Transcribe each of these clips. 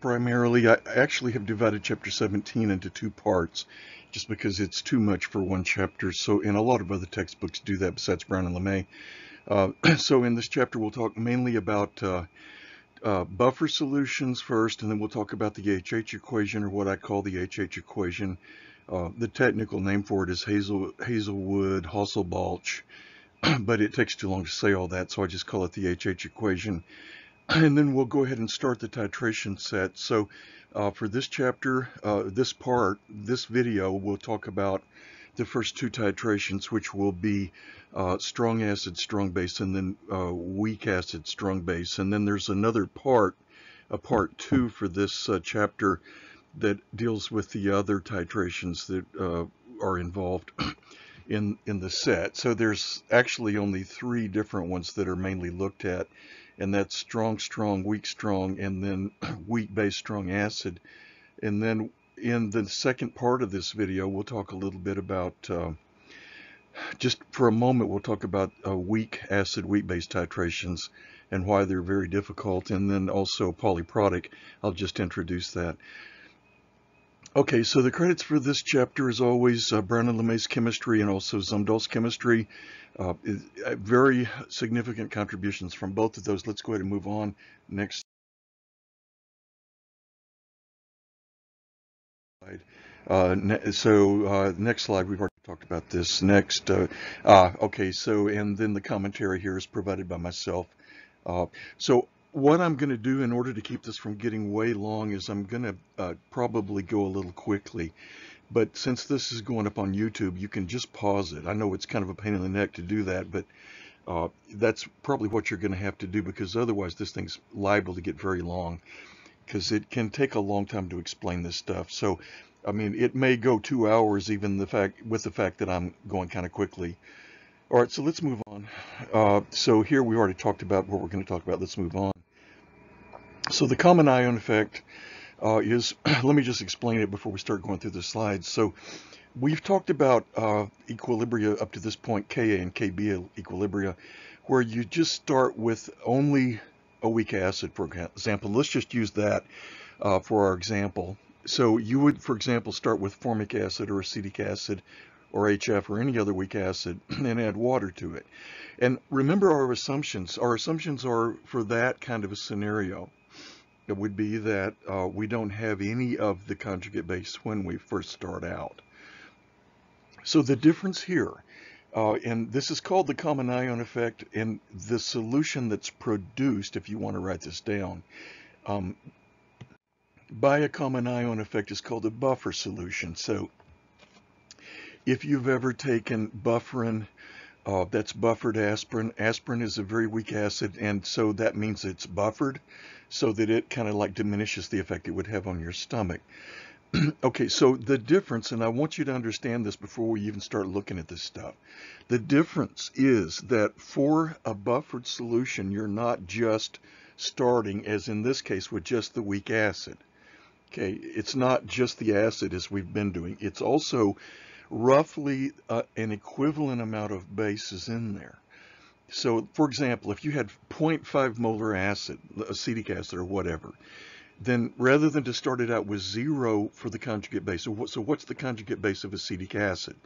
Primarily, I actually have divided chapter 17 into two parts just because it's too much for one chapter. So, and a lot of other textbooks do that besides Brown and LeMay. Uh, so in this chapter, we'll talk mainly about uh, uh, buffer solutions first, and then we'll talk about the HH equation, or what I call the HH equation. Uh, the technical name for it is Hazel, Hazelwood Hasselbalch, but it takes too long to say all that, so I just call it the HH equation and then we'll go ahead and start the titration set. So uh, for this chapter, uh, this part, this video, we'll talk about the first two titrations, which will be uh, strong acid, strong base, and then uh, weak acid, strong base. And then there's another part, a part two for this uh, chapter that deals with the other titrations that uh, are involved in, in the set. So there's actually only three different ones that are mainly looked at and that's strong, strong, weak, strong, and then weak base, strong acid. And then in the second part of this video, we'll talk a little bit about, uh, just for a moment, we'll talk about uh, weak acid, weak base titrations and why they're very difficult. And then also polyprotic, I'll just introduce that. Okay, so the credits for this chapter is always uh, Brown and LeMay's chemistry and also Zumdahl's chemistry. Uh, is, uh, very significant contributions from both of those. Let's go ahead and move on. Next slide. Uh, ne so uh, next slide, we've already talked about this. Next, uh, ah, okay, so and then the commentary here is provided by myself. So what I'm going to do in order to keep this from getting way long is I'm going to uh, probably go a little quickly. But since this is going up on YouTube, you can just pause it. I know it's kind of a pain in the neck to do that, but uh, that's probably what you're going to have to do because otherwise this thing's liable to get very long because it can take a long time to explain this stuff. So, I mean, it may go two hours even the fact with the fact that I'm going kind of quickly. All right, so let's move on. Uh, so here we already talked about what we're going to talk about. Let's move on. So the common ion effect uh, is, let me just explain it before we start going through the slides. So we've talked about uh, equilibria up to this point, Ka and Kb equilibria, where you just start with only a weak acid, for example. Let's just use that uh, for our example. So you would, for example, start with formic acid or acetic acid or HF or any other weak acid and add water to it. And remember our assumptions. Our assumptions are for that kind of a scenario would be that uh, we don't have any of the conjugate base when we first start out. So the difference here, uh, and this is called the common ion effect, and the solution that's produced, if you want to write this down, um, by a common ion effect is called a buffer solution. So if you've ever taken bufferin, uh, that's buffered aspirin. Aspirin is a very weak acid, and so that means it's buffered so that it kind of like diminishes the effect it would have on your stomach. okay, so the difference, and I want you to understand this before we even start looking at this stuff. The difference is that for a buffered solution, you're not just starting, as in this case, with just the weak acid. Okay, it's not just the acid as we've been doing. It's also roughly uh, an equivalent amount of bases in there. So, for example, if you had 0.5 molar acid, acetic acid or whatever, then rather than to start it out with zero for the conjugate base, so, what, so what's the conjugate base of acetic acid?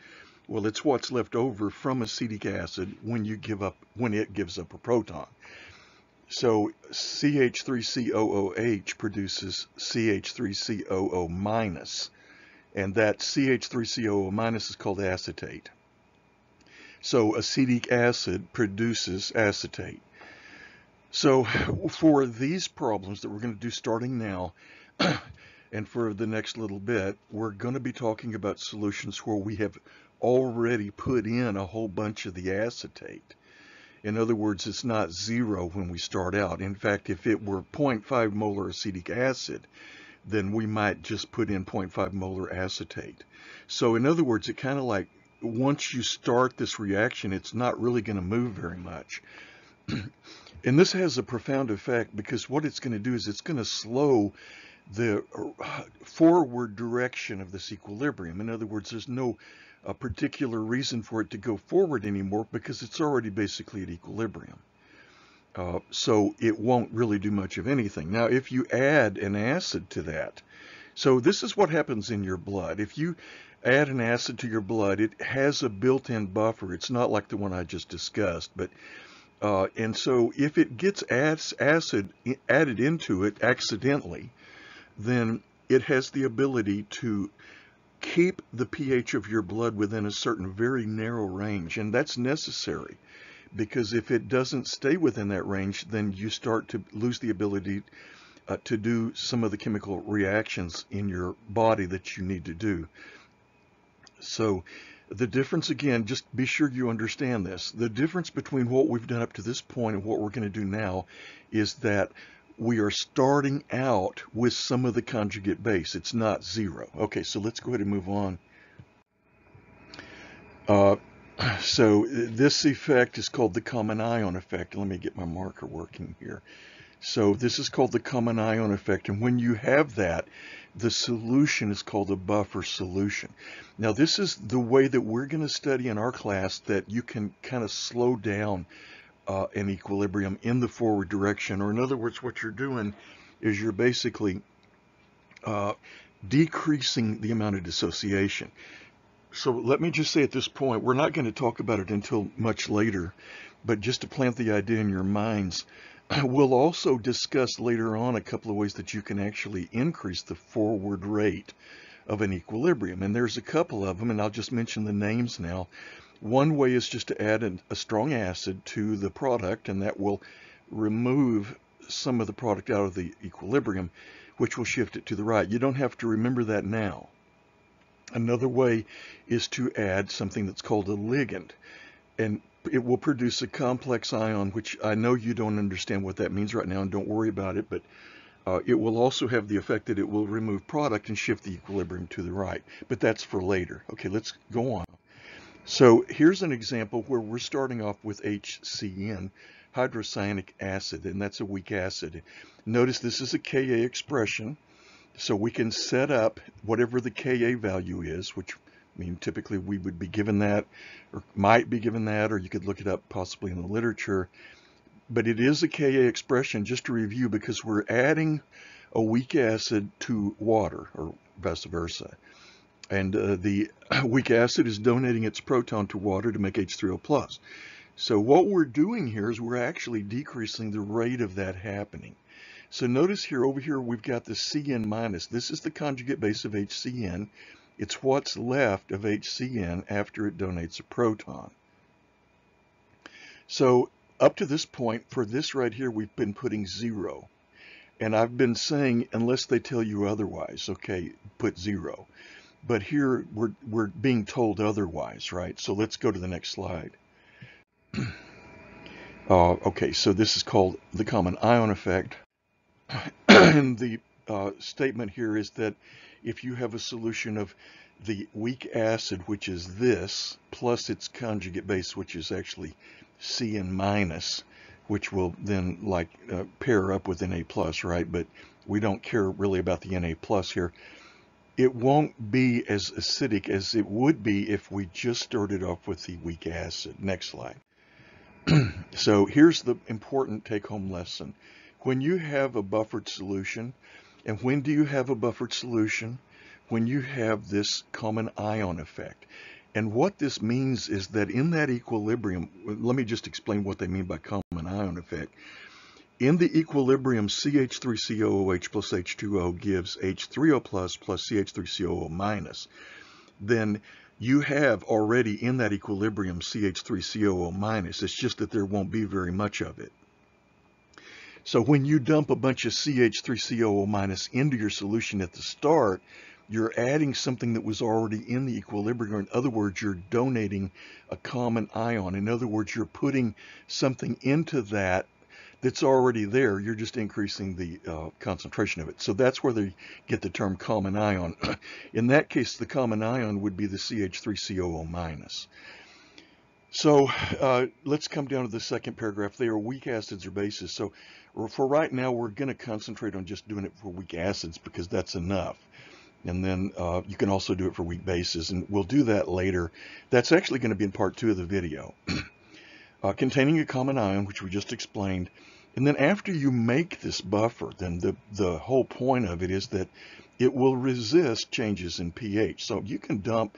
Well, it's what's left over from acetic acid when you give up, when it gives up a proton. So CH3COOH produces CH3COO minus, and that CH3COO minus is called acetate. So acetic acid produces acetate. So for these problems that we're going to do starting now and for the next little bit, we're going to be talking about solutions where we have already put in a whole bunch of the acetate. In other words, it's not zero when we start out. In fact, if it were 0.5 molar acetic acid, then we might just put in 0.5 molar acetate. So in other words, it kind of like once you start this reaction, it's not really going to move very much. and this has a profound effect because what it's going to do is it's going to slow the uh, forward direction of this equilibrium. In other words, there's no a particular reason for it to go forward anymore because it's already basically at equilibrium. Uh, so it won't really do much of anything. Now, if you add an acid to that, so this is what happens in your blood. If you add an acid to your blood, it has a built-in buffer. It's not like the one I just discussed, but uh, and so if it gets acid added into it accidentally, then it has the ability to keep the pH of your blood within a certain very narrow range, and that's necessary because if it doesn't stay within that range, then you start to lose the ability uh, to do some of the chemical reactions in your body that you need to do. So the difference again, just be sure you understand this. The difference between what we've done up to this point and what we're going to do now is that we are starting out with some of the conjugate base. It's not zero. Okay, so let's go ahead and move on. Uh, so this effect is called the common ion effect. Let me get my marker working here. So this is called the common ion effect. And when you have that, the solution is called a buffer solution. Now this is the way that we're going to study in our class that you can kind of slow down uh, an equilibrium in the forward direction. Or in other words, what you're doing is you're basically uh, decreasing the amount of dissociation. So let me just say at this point, we're not going to talk about it until much later, but just to plant the idea in your minds, we'll also discuss later on a couple of ways that you can actually increase the forward rate of an equilibrium. And there's a couple of them, and I'll just mention the names now. One way is just to add an, a strong acid to the product, and that will remove some of the product out of the equilibrium, which will shift it to the right. You don't have to remember that now. Another way is to add something that's called a ligand. And it will produce a complex ion, which I know you don't understand what that means right now, and don't worry about it, but uh, it will also have the effect that it will remove product and shift the equilibrium to the right. But that's for later. Okay, let's go on. So here's an example where we're starting off with HCN, hydrocyanic acid, and that's a weak acid. Notice this is a Ka expression. So we can set up whatever the Ka value is, which I mean, typically we would be given that or might be given that, or you could look it up possibly in the literature. But it is a Ka expression, just to review, because we're adding a weak acid to water or vice versa. And uh, the weak acid is donating its proton to water to make H3O+. plus. So what we're doing here is we're actually decreasing the rate of that happening. So notice here, over here, we've got the CN minus. This is the conjugate base of HCN. It's what's left of HCN after it donates a proton. So up to this point, for this right here, we've been putting zero. And I've been saying, unless they tell you otherwise, okay, put zero. But here, we're, we're being told otherwise, right? So let's go to the next slide. uh, okay, so this is called the common ion effect. And the uh, statement here is that if you have a solution of the weak acid, which is this, plus its conjugate base, which is actually CN minus, which will then like uh, pair up with Na plus, right? But we don't care really about the Na plus here. It won't be as acidic as it would be if we just started off with the weak acid. Next slide. so here's the important take-home lesson when you have a buffered solution, and when do you have a buffered solution? When you have this common ion effect. And what this means is that in that equilibrium, let me just explain what they mean by common ion effect. In the equilibrium, CH3COOH plus H2O gives H3O plus plus CH3COO minus. Then you have already in that equilibrium CH3COO minus. It's just that there won't be very much of it. So when you dump a bunch of CH3COO minus into your solution at the start, you're adding something that was already in the equilibrium. In other words, you're donating a common ion. In other words, you're putting something into that that's already there. You're just increasing the uh, concentration of it. So that's where they get the term common ion. in that case, the common ion would be the CH3COO minus. So uh, let's come down to the second paragraph. They are weak acids or bases. So for right now, we're going to concentrate on just doing it for weak acids because that's enough. And then uh, you can also do it for weak bases, and we'll do that later. That's actually going to be in part two of the video. uh, containing a common ion, which we just explained. And then after you make this buffer, then the, the whole point of it is that it will resist changes in pH. So you can dump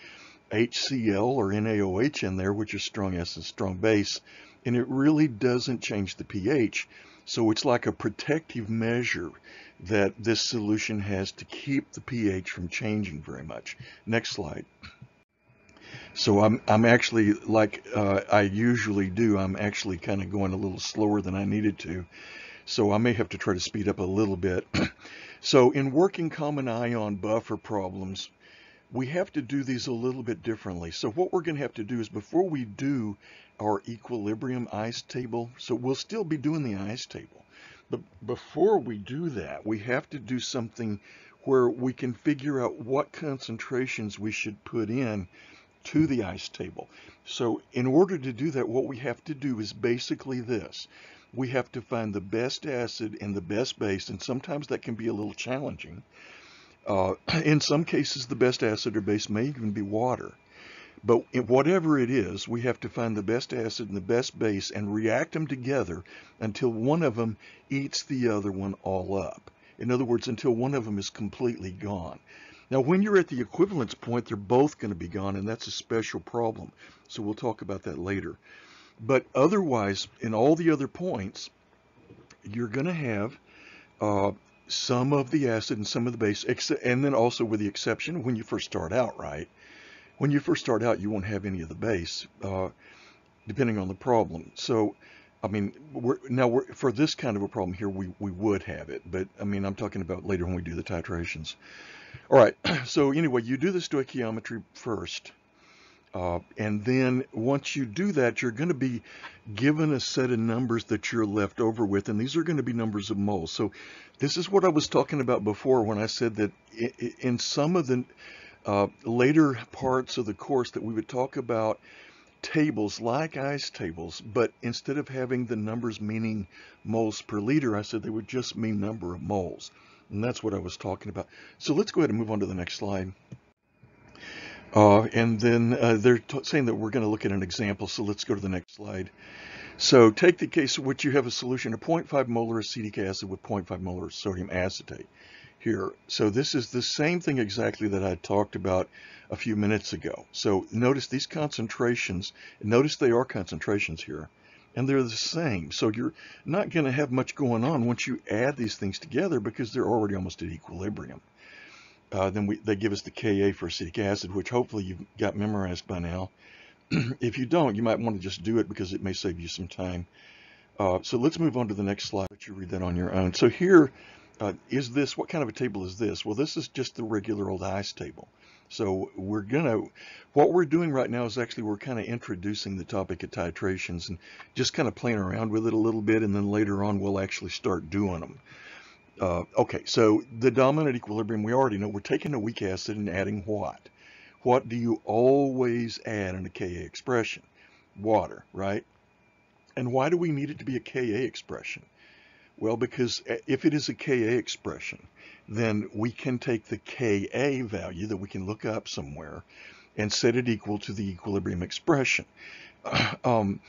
HCl or NaOH in there, which is strong acid, strong base, and it really doesn't change the pH. So it's like a protective measure that this solution has to keep the pH from changing very much. Next slide. So I'm, I'm actually, like uh, I usually do, I'm actually kind of going a little slower than I needed to. So I may have to try to speed up a little bit. so in working common ion buffer problems, we have to do these a little bit differently. So what we're going to have to do is before we do our equilibrium ice table, so we'll still be doing the ice table. But before we do that, we have to do something where we can figure out what concentrations we should put in to the ice table. So in order to do that, what we have to do is basically this. We have to find the best acid and the best base, and sometimes that can be a little challenging. Uh, in some cases, the best acid or base may even be water. But whatever it is, we have to find the best acid and the best base and react them together until one of them eats the other one all up. In other words, until one of them is completely gone. Now, when you're at the equivalence point, they're both going to be gone, and that's a special problem. So we'll talk about that later. But otherwise, in all the other points, you're going to have uh, some of the acid and some of the base, and then also with the exception when you first start out, right? When you first start out, you won't have any of the base, uh, depending on the problem. So, I mean, we're, now we're, for this kind of a problem here, we, we would have it, but I mean, I'm talking about later when we do the titrations. All right, so anyway, you do the stoichiometry first. Uh, and then once you do that, you're going to be given a set of numbers that you're left over with, and these are going to be numbers of moles. So this is what I was talking about before when I said that in some of the uh, later parts of the course that we would talk about tables like ice tables, but instead of having the numbers meaning moles per liter, I said they would just mean number of moles. And that's what I was talking about. So let's go ahead and move on to the next slide. Uh, and then uh, they're saying that we're going to look at an example. So let's go to the next slide. So take the case in which you have a solution of 0.5 molar acetic acid with 0.5 molar sodium acetate here. So this is the same thing exactly that I talked about a few minutes ago. So notice these concentrations, notice they are concentrations here and they're the same. So you're not going to have much going on once you add these things together because they're already almost at equilibrium. Uh, then we, they give us the Ka for acetic acid, which hopefully you've got memorized by now. if you don't, you might want to just do it because it may save you some time. Uh, so let's move on to the next slide. Let you read that on your own. So here uh, is this, what kind of a table is this? Well, this is just the regular old ice table. So we're gonna, what we're doing right now is actually we're kind of introducing the topic of titrations and just kind of playing around with it a little bit, and then later on we'll actually start doing them. Uh, okay, so the dominant equilibrium, we already know we're taking a weak acid and adding what? What do you always add in a Ka expression? Water, right? And why do we need it to be a Ka expression? Well, because eh, if it is a Ka expression, then we can take the Ka value that we can look up somewhere and set it equal to the equilibrium expression. Um,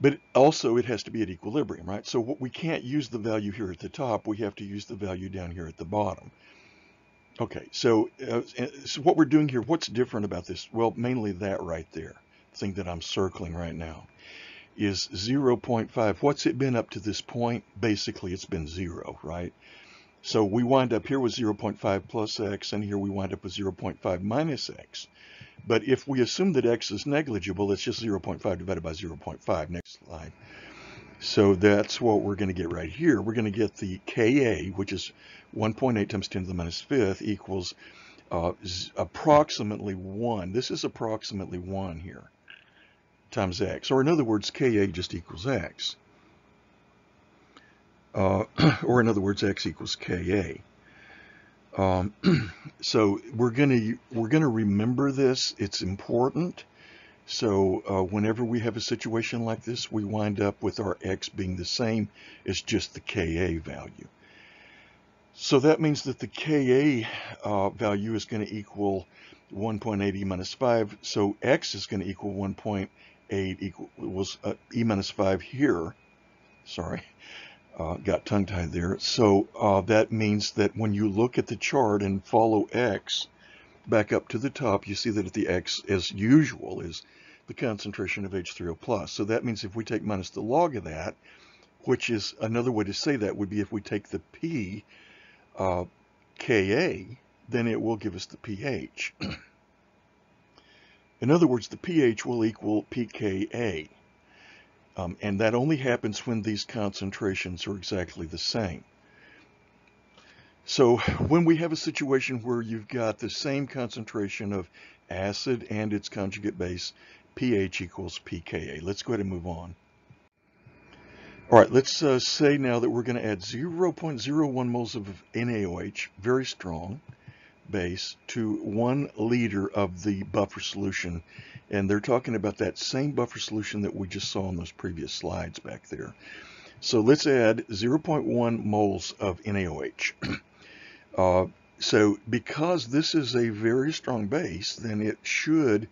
but also it has to be at equilibrium, right? So we can't use the value here at the top. We have to use the value down here at the bottom. Okay, so, uh, eh, so what we're doing here, what's different about this? Well, mainly that right there, the thing that I'm circling right now is 0.5. What's it been up to this point? Basically, it's been zero, right? So we wind up here with 0.5 plus x, and here we wind up with 0.5 minus x. But if we assume that x is negligible, it's just 0.5 divided by 0.5. Next slide. So that's what we're going to get right here. We're going to get the Ka, which is 1.8 times 10 to the minus fifth, equals uh, approximately 1. This is approximately 1 here times x. Or in other words, Ka just equals x. Uh, or in other words, x equals Ka. Um, so we're gonna we're gonna remember this. It's important. So uh, whenever we have a situation like this, we wind up with our x being the same as just the Ka value. So that means that the Ka uh, value is going to equal 1.80 minus 5. So x is going to equal 1.80 8 equals uh, E minus 5 here. Sorry, uh, got tongue-tied there. So uh, that means that when you look at the chart and follow X back up to the top, you see that at the X, as usual, is the concentration of H3O+. plus. So that means if we take minus the log of that, which is another way to say that would be if we take the P uh, Ka, then it will give us the pH. In other words, the pH will equal pKa. Um, and that only happens when these concentrations are exactly the same. So when we have a situation where you've got the same concentration of acid and its conjugate base, pH equals pKa. Let's go ahead and move on. All right, let's uh, say now that we're going to add 0.01 moles of NaOH, very strong base, to one liter of the buffer solution. And they're talking about that same buffer solution that we just saw in those previous slides back there. So let's add 0.1 moles of NaOH. uh, so because this is a very strong base, then it should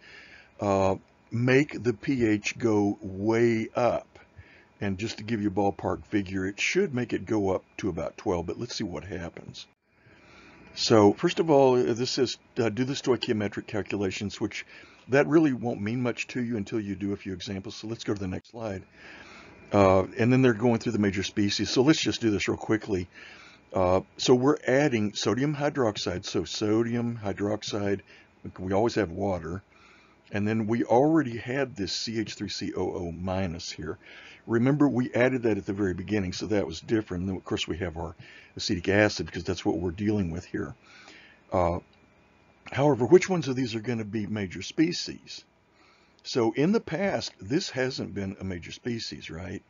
uh, make the pH go way up. And just to give you a ballpark figure, it should make it go up to about 12, but let's see what happens. So first of all, uh, this is uh, do the stoichiometric calculations, which that really won't mean much to you until you do a few examples. So let's go to the next slide. Uh, and then they're going through the major species. So let's just do this real quickly. Uh, so we're adding sodium hydroxide. So sodium hydroxide, we always have water. And then we already had this CH3COO minus here. Remember, we added that at the very beginning, so that was different. And then, of course, we have our acetic acid because that's what we're dealing with here. Uh, however, which ones of these are going to be major species? So in the past, this hasn't been a major species, right?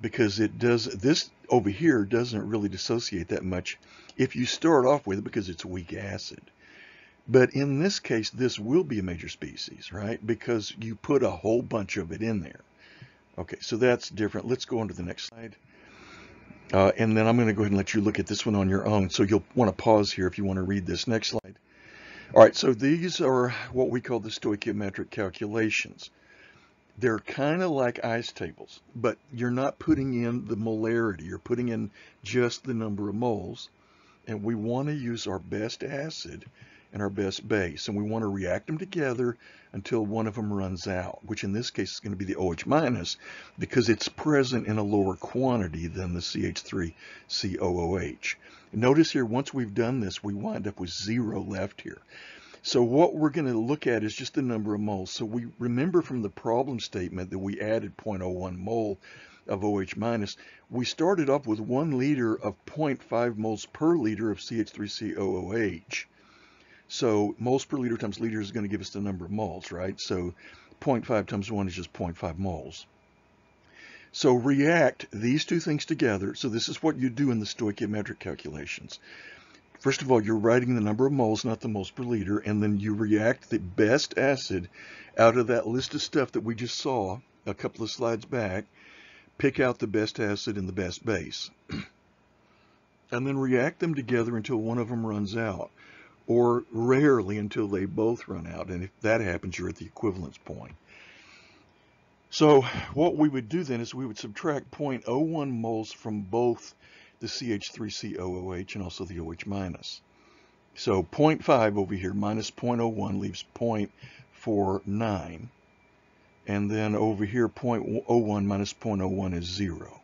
Because it does, this over here doesn't really dissociate that much if you start off with it because it's weak acid. But in this case, this will be a major species, right? Because you put a whole bunch of it in there. Okay, so that's different. Let's go on to the next slide. Uh, and then I'm going to go ahead and let you look at this one on your own. So you'll want to pause here if you want to read this. Next slide. All right, so these are what we call the stoichiometric calculations. They're kind of like ice tables, but you're not putting in the molarity. You're putting in just the number of moles. And we want to use our best acid and our best base. And we want to react them together until one of them runs out, which in this case is going to be the OH minus because it's present in a lower quantity than the CH3COOH. Notice here, once we've done this, we wind up with zero left here. So what we're going to look at is just the number of moles. So we remember from the problem statement that we added 0.01 mole of OH minus. We started off with one liter of 0.5 moles per liter of CH3COOH. So moles per liter times liter is going to give us the number of moles, right? So 0.5 times 1 is just 0.5 moles. So react these two things together. So this is what you do in the stoichiometric calculations. First of all, you're writing the number of moles, not the moles per liter, and then you react the best acid out of that list of stuff that we just saw a couple of slides back. Pick out the best acid and the best base. and then react them together until one of them runs out or rarely until they both run out. And if that happens, you're at the equivalence point. So what we would do then is we would subtract 0.01 moles from both the CH3COOH and also the OH minus. So 0.5 over here minus 0.01 leaves 0.49. And then over here 0.01 minus 0.01 is 0.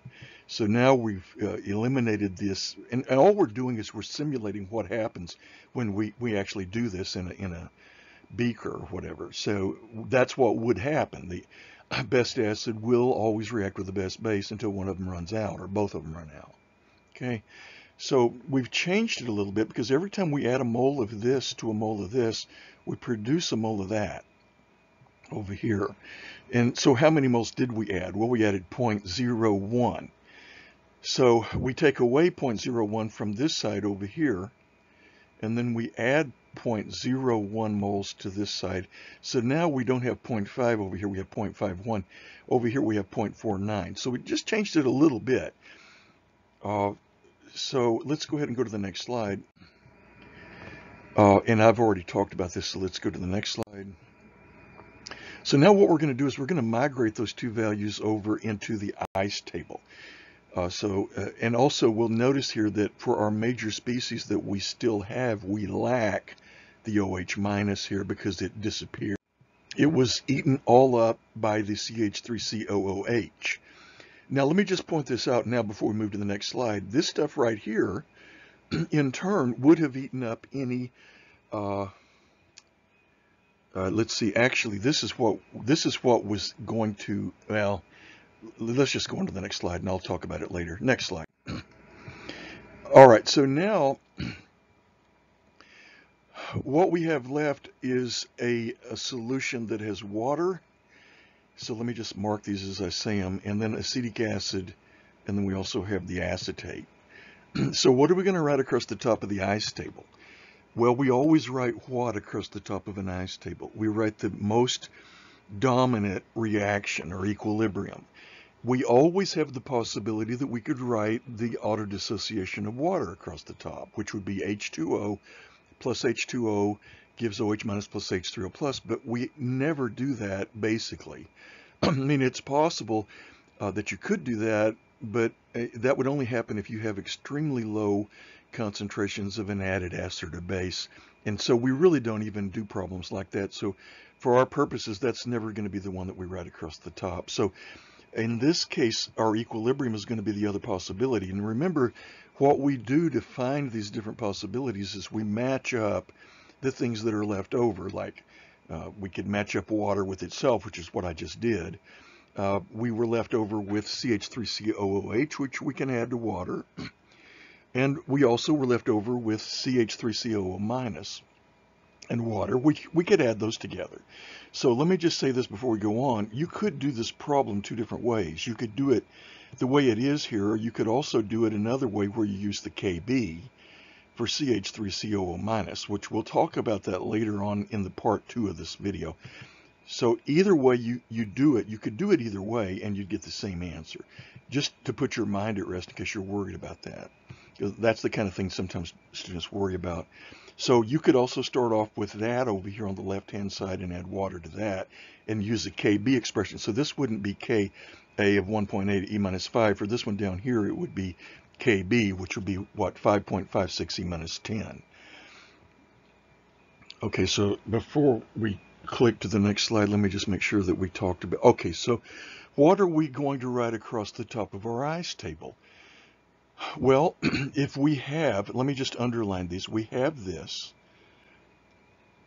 So now we've uh, eliminated this, and, and, all we're doing is we're simulating what happens when we, we actually do this in a, in a beaker or whatever. So that's what would happen. The best acid will always react with the best base until one of them runs out or both of them run out. Okay, so we've changed it a little bit because every time we add a mole of this to a mole of this, we produce a mole of that over here. And so how many moles did we add? Well, we added 0.01. So we take away 0.01 from this side over here, and then we add 0.01 moles to this side. So now we don't have 0.5 over here, we have 0.51. Over here we have 0.49. So we just changed it a little bit. Uh, so let's go ahead and go to the next slide. Uh, and I've already talked about this, so let's go to the next slide. So now what we're going to do is we're going to migrate those two values over into the ice table. Uh, so, uh, and also we'll notice here that for our major species that we still have, we lack the OH minus here because it disappeared. It was eaten all up by the CH3COOH. Now let me just point this out now before we move to the next slide. This stuff right here, in turn, would have eaten up any uh, uh, let's see, actually, this is what this is what was going to, well, let's just go on to the next slide and I'll talk about it later. Next slide. All right, so now what we have left is a, a, solution that has water. So let me just mark these as I say them, and then acetic acid, and then we also have the acetate. so what are we going to write across the top of the ice table? Well, we always write what across the top of an ice table? We write the most dominant reaction or equilibrium. We always have the possibility that we could write the auto dissociation of water across the top, which would be H2O plus H2O gives OH minus plus H3O plus, but we never do that basically. I mean, it's possible uh, that you could do that, but uh, that would only happen if you have extremely low concentrations of an added acid or base. And so we really don't even do problems like that. So for our purposes, that's never going to be the one that we write across the top. So in this case, our equilibrium is going to be the other possibility. And remember, what we do to find these different possibilities is we match up the things that are left over. Like uh, we could match up water with itself, which is what I just did. Uh, we were left over with CH3COOH, which we can add to water. And we also were left over with CH3COO minus and water. We, we could add those together. So let me just say this before we go on. You could do this problem two different ways. You could do it the way it is here, or you could also do it another way where you use the KB for CH3COO minus, which we'll talk about that later on in the part two of this video. So either way you, you do it, you could do it either way and you'd get the same answer. Just to put your mind at rest in case you're worried about that. That's the kind of thing sometimes students worry about. So you could also start off with that over here on the left-hand side and add water to that and use a KB expression. So this wouldn't be Ka of 1.8 E minus 5. For this one down here, it would be KB, which would be, what, 5.56 E minus 10. Okay, so before we click to the next slide, let me just make sure that we talked about, okay, so what are we going to write across the top of our ice table? Well, if we have, let me just underline these, we have this,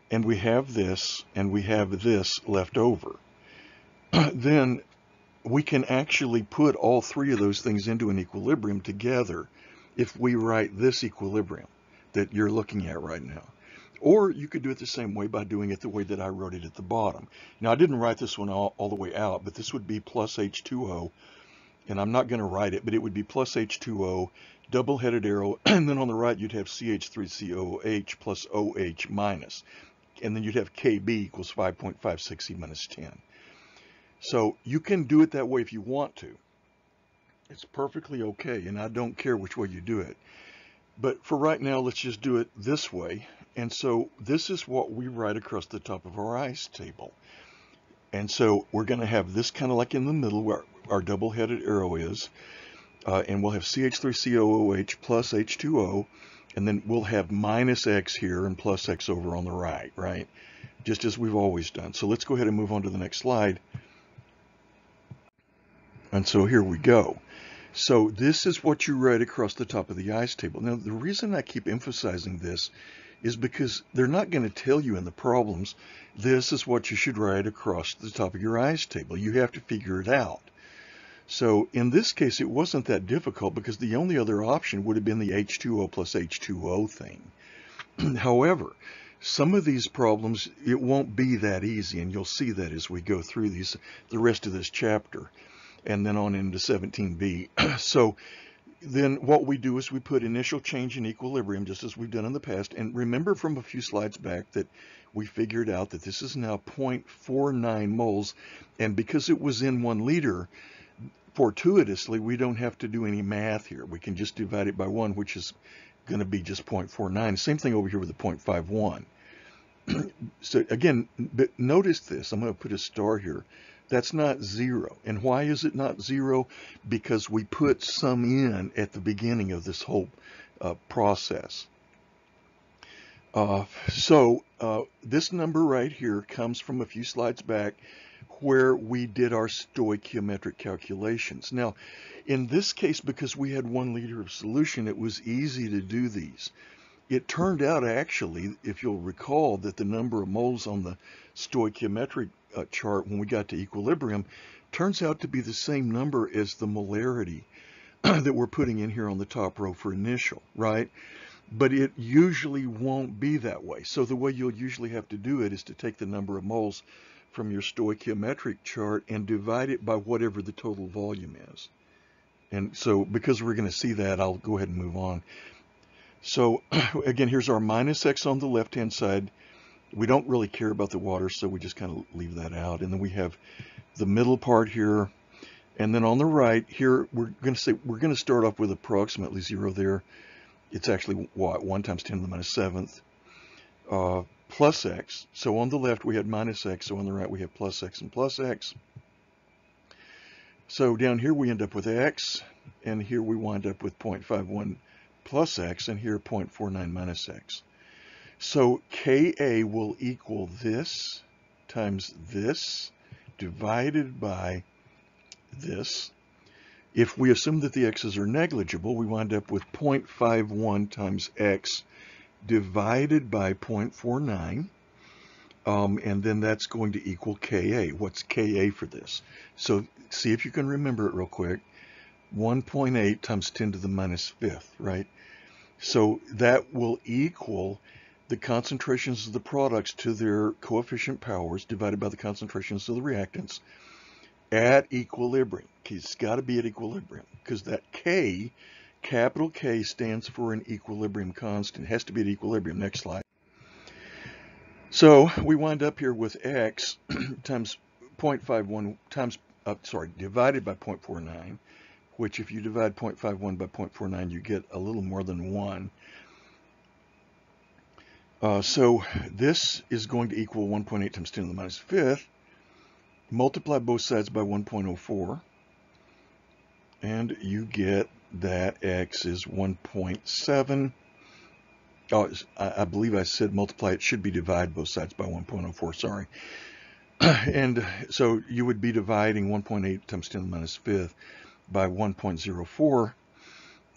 and we have this, and we have this left over, then we can actually put all three of those things into an equilibrium together if we write this equilibrium that you're looking at right now. Or you could do it the same way by doing it the way that I wrote it at the bottom. Now I didn't write this one all, all the way out, but this would be plus H2O and I'm not going to write it, but it would be plus H2O, double-headed arrow, and then on the right you'd have CH3COOH plus OH minus, and then you'd have KB equals 5.56 E minus 10. So you can do it that way if you want to. It's perfectly okay, and I don't care which way you do it. But for right now, let's just do it this way. And so this is what we write across the top of our ice table. And so we're going to have this kind of like in the middle where our double-headed arrow is. Uh, and we'll have CH3COOH plus H2O. And then we'll have minus X here and plus X over on the right, right? Just as we've always done. So let's go ahead and move on to the next slide. And so here we go. So this is what you write across the top of the ice table. Now, the reason I keep emphasizing this is because they're not going to tell you in the problems, this is what you should write across the top of your ice table. You have to figure it out. So in this case, it wasn't that difficult because the only other option would have been the H2O plus H2O thing. However, some of these problems, it won't be that easy, and you'll see that as we go through these, the rest of this chapter, and then on into 17b. so then what we do is we put initial change in equilibrium, just as we've done in the past. And remember from a few slides back that we figured out that this is now 0.49 moles, and because it was in one liter, fortuitously, we don't have to do any math here. We can just divide it by 1, which is going to be just 0.49. Same thing over here with the 0.51. so again, but notice this. I'm going to put a star here. That's not zero. And why is it not zero? Because we put some in at the beginning of this whole uh, process. Uh, so uh, this number right here comes from a few slides back where we did our stoichiometric calculations. Now, in this case, because we had one liter of solution, it was easy to do these. It turned out actually, if you'll recall, that the number of moles on the stoichiometric uh, chart when we got to equilibrium turns out to be the same number as the molarity that we're putting in here on the top row for initial, right? but it usually won't be that way. So the way you'll usually have to do it is to take the number of moles from your stoichiometric chart and divide it by whatever the total volume is. And so because we're going to see that, I'll go ahead and move on. So again, here's our minus x on the left-hand side. We don't really care about the water, so we just kind of leave that out. And then we have the middle part here. And then on the right here, we're going to say we're going to start off with approximately zero there it's actually what 1 times 10 to the minus 7th uh, plus x. So on the left we had minus x, so on the right we have plus x and plus x. So down here we end up with x, and here we wind up with 0.51 plus x, and here 0.49 minus x. So Ka will equal this times this divided by this if we assume that the x's are negligible, we wind up with 0.51 times x divided by 0.49. Um, and then that's going to equal Ka. What's Ka for this? So see if you can remember it real quick. 1.8 times 10 to the minus fifth, right? So that will equal the concentrations of the products to their coefficient powers divided by the concentrations of the reactants at equilibrium. It's got to be at equilibrium because that K, capital K, stands for an equilibrium constant. It has to be at equilibrium. Next slide. So we wind up here with X times 0.51 times, uh, sorry, divided by 0.49, which if you divide 0.51 by 0.49, you get a little more than 1. Uh, so this is going to equal 1.8 times 10 to the minus fifth, multiply both sides by 1.04 and you get that x is 1.7 oh I, believe I said multiply it should be divide both sides by 1.04 sorry. And so you would be dividing 1.8 times 10 to the minus fifth by 1.04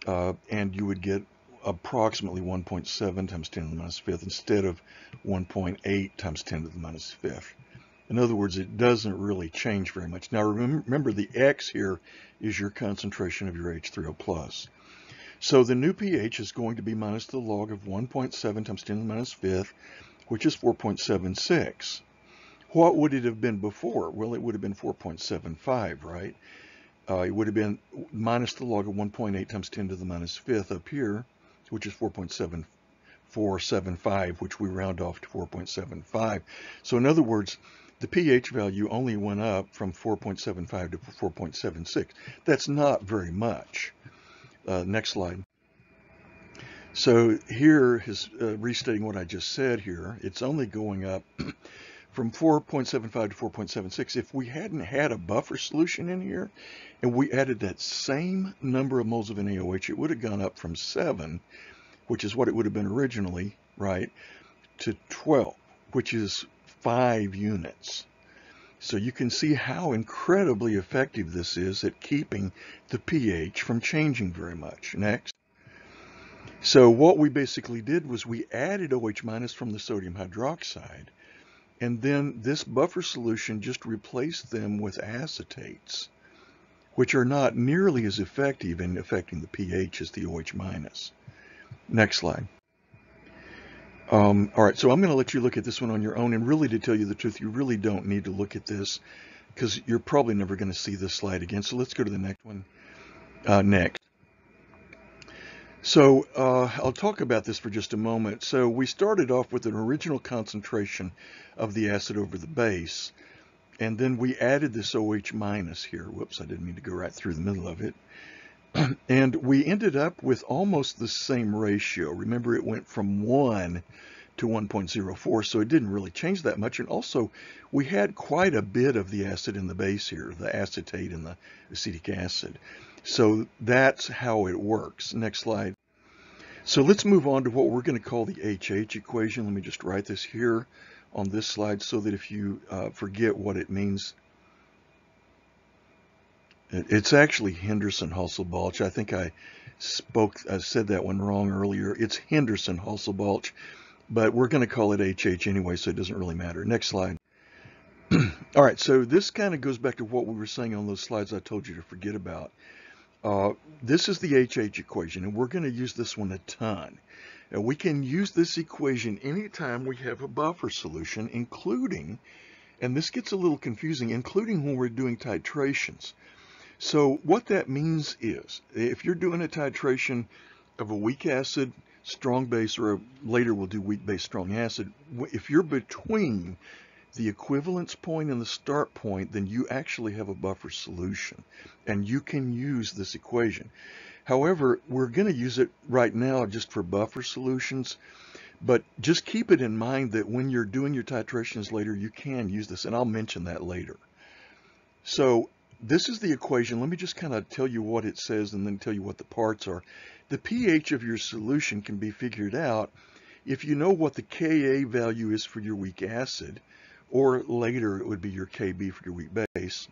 uh, and you would get approximately 1.7 times 10 to the minus fifth instead of 1.8 times 10 to the minus fifth in other words, it doesn't really change very much. Now remember the X here is your concentration of your H3O+. plus. So the new pH is going to be minus the log of 1.7 times 10 to the minus fifth, which is 4.76. What would it have been before? Well, it would have been 4.75, right? Uh, it would have been minus the log of 1.8 times 10 to the minus fifth up here, which is 4.7475, which we round off to 4.75. So in other words, the pH value only went up from 4.75 to 4.76. That's not very much. Uh, next slide. So here is uh, restating what I just said here. It's only going up from 4.75 to 4.76. If we hadn't had a buffer solution in here and we added that same number of moles of NaOH, it would have gone up from 7, which is what it would have been originally, right, to 12, which is five units. So you can see how incredibly effective this is at keeping the pH from changing very much. Next. So what we basically did was we added OH minus from the sodium hydroxide, and then this buffer solution just replaced them with acetates, which are not nearly as effective in affecting the pH as the OH minus. Next slide. Um, all right, so I'm going to let you look at this one on your own. And really, to tell you the truth, you really don't need to look at this because you're probably never going to see this slide again. So let's go to the next one uh, next. So uh, I'll talk about this for just a moment. So we started off with an original concentration of the acid over the base. And then we added this OH minus here. Whoops, I didn't mean to go right through the middle of it. and we ended up with almost the same ratio. Remember, it went from 1 to 1.04, so it didn't really change that much. And also, we had quite a bit of the acid in the base here, the acetate and the acetic acid. So that's how it works. Next slide. So let's move on to what we're going to call the HH equation. Let me just write this here on this slide so that if you uh, forget what it means, it's actually Henderson-Hasselbalch. I think I spoke, I said that one wrong earlier. It's Henderson-Hasselbalch, but we're going to call it HH anyway, so it doesn't really matter. Next slide. All right, so this kind of goes back to what we were saying on those slides I told you to forget about. Uh, this is the HH equation, and we're going to use this one a ton. And we can use this equation anytime we have a buffer solution, including, and this gets a little confusing, including when we're doing titrations. So what that means is, if you're doing a titration of a weak acid, strong base, or a, later we'll do weak base, strong acid, if you're between the equivalence point and the start point, then you actually have a buffer solution, and you can use this equation. However, we're going to use it right now just for buffer solutions, but just keep it in mind that when you're doing your titrations later, you can use this, and I'll mention that later. So this is the equation. Let me just kind of tell you what it says and then tell you what the parts are. The pH of your solution can be figured out if you know what the Ka value is for your weak acid, or later it would be your Kb for your weak base.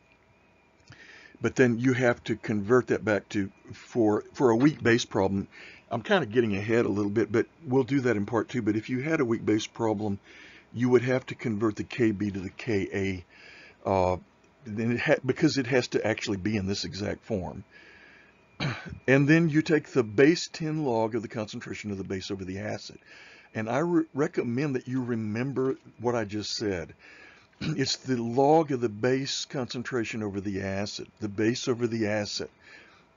But then you have to convert that back to, for, for a weak base problem, I'm kind of getting ahead a little bit, but we'll do that in part two. But if you had a weak base problem, you would have to convert the Kb to the Ka uh, then it because it has to actually be in this exact form. And then you take the base 10 log of the concentration of the base over the acid. And I re recommend that you remember what I just said. It's the log of the base concentration over the acid, the base over the acid,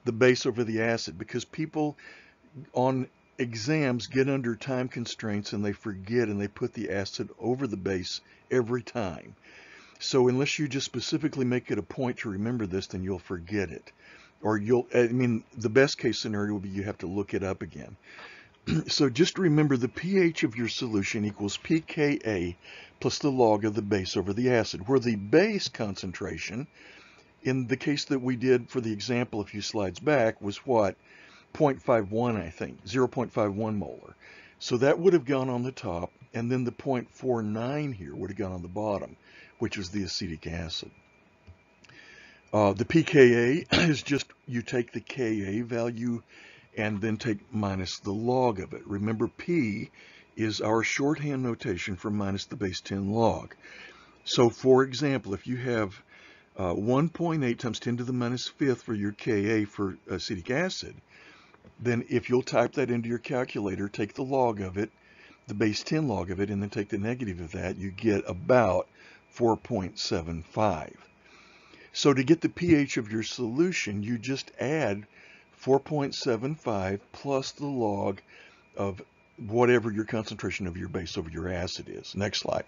the base over the acid, because people on exams get under time constraints and they forget and they put the acid over the base every time. So unless you just specifically make it a point to remember this, then you'll forget it. Or you'll, I mean, the best case scenario will be you have to look it up again. so just remember the pH of your solution equals pKa plus the log of the base over the acid, where the base concentration, in the case that we did for the example a few slides back, was what? 0.51, I think, 0.51 molar. So that would have gone on the top, and then the 0.49 here would have gone on the bottom which is the acetic acid. Uh, the pKa is just you take the Ka value and then take minus the log of it. Remember P is our shorthand notation for minus the base 10 log. So for example, if you have uh, 1.8 times 10 to the minus fifth for your Ka for acetic acid, then if you'll type that into your calculator, take the log of it, the base 10 log of it, and then take the negative of that, you get about 4.75. So to get the pH of your solution, you just add 4.75 plus the log of whatever your concentration of your base over your acid is. Next slide.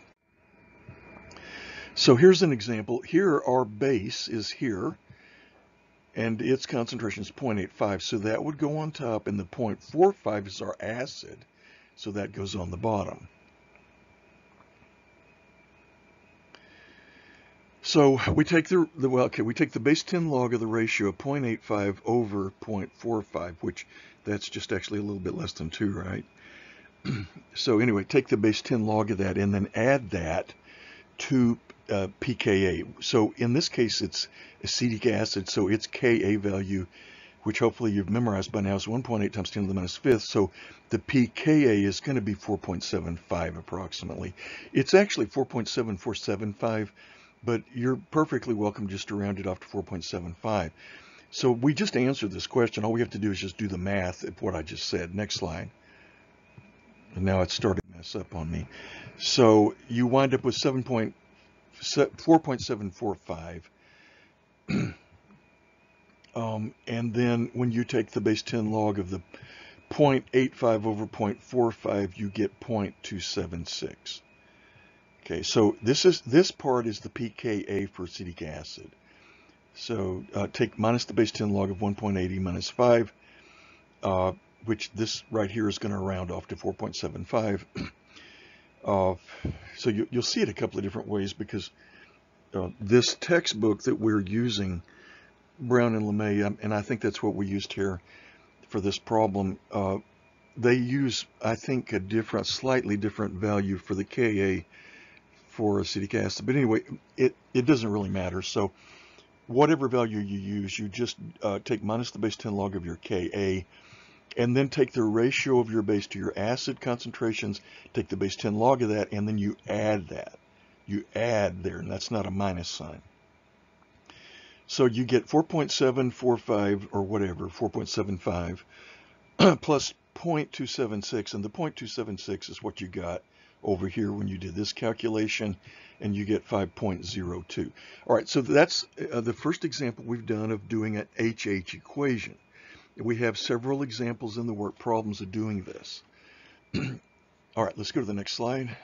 So here's an example. Here our base is here and its concentration is 0.85. So that would go on top and the 0.45 is our acid. So that goes on the bottom. So we take the, the well, okay, we take the base 10 log of the ratio of 0.85 over 0.45, which that's just actually a little bit less than 2, right? so anyway, take the base 10 log of that and then add that to uh, pKa. So in this case, it's acetic acid, so its Ka value, which hopefully you've memorized by now, is 1.8 times 10 to the minus fifth. So the pKa is going to be 4.75 approximately. It's actually 4.7475 but you're perfectly welcome just to round it off to 4.75. So we just answered this question. All we have to do is just do the math of what I just said. Next slide. And now it's starting to mess up on me. So you wind up with 4.745. um, and then when you take the base 10 log of the 0.85 over 0.45, you get 0.276. Okay, so this is this part is the pKa for acetic acid. So uh, take minus the base 10 log of 1.80 minus 5, uh, which this right here is going to round off to 4.75. Uh, so you, will see it a couple of different ways because uh, this textbook that we're using, Brown and LeMay, um, and I think that's what we used here for this problem, uh, they use, I think, a different, slightly different value for the Ka for acetic acid. But anyway, it, it doesn't really matter. So whatever value you use, you just uh, take minus the base 10 log of your Ka, and then take the ratio of your base to your acid concentrations, take the base 10 log of that, and then you add that. You add there, and that's not a minus sign. So you get 4.745 or whatever, 4.75 plus 0.276, and the 0.276 is what you got over here when you did this calculation, and you get 5.02. All right, so that's uh, the first example we've done of doing an HH equation. We have several examples in the work problems of doing this. All right, let's go to the next slide.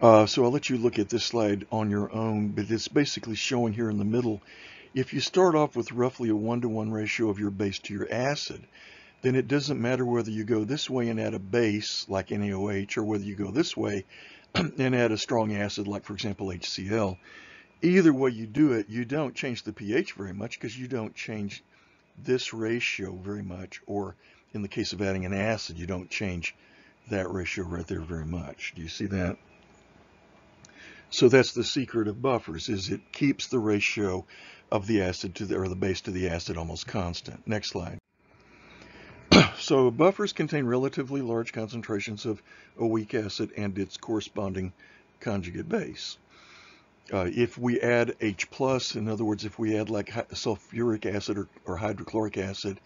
Uh, so I'll let you look at this slide on your own, but it's basically showing here in the middle, if you start off with roughly a one-to-one -one ratio of your base to your acid, then it doesn't matter whether you go this way and add a base like NaOH or whether you go this way and add a strong acid like, for example, HCl. Either way you do it, you don't change the pH very much because you don't change this ratio very much, or in the case of adding an acid, you don't change that ratio right there very much. Do you see that? So that's the secret of buffers, is it keeps the ratio of the acid to the, or the base to the acid almost constant. Next slide. So buffers contain relatively large concentrations of a weak acid and its corresponding conjugate base. Uh, if we add H+, plus, in other words, if we add like sulfuric acid or, or hydrochloric acid,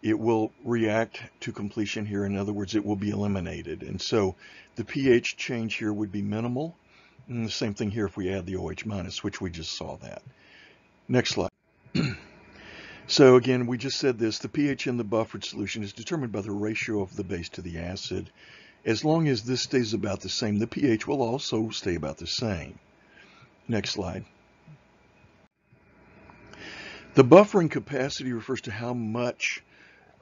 it will react to completion here. In other words, it will be eliminated. And so the pH change here would be minimal. And the same thing here if we add the OH minus, which we just saw that. Next slide. So again, we just said this, the pH in the buffered solution is determined by the ratio of the base to the acid. As long as this stays about the same, the pH will also stay about the same. Next slide. The buffering capacity refers to how much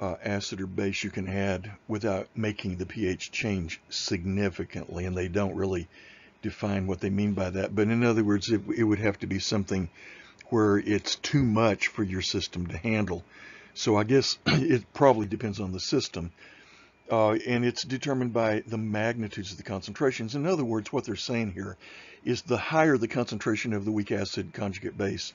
uh, acid or base you can add without making the pH change significantly, and they don't really define what they mean by that. But in other words, it, it would have to be something where it's too much for your system to handle. So I guess it probably depends on the system. Uh, and it's determined by the magnitudes of the concentrations. In other words, what they're saying here is the higher the concentration of the weak acid conjugate base,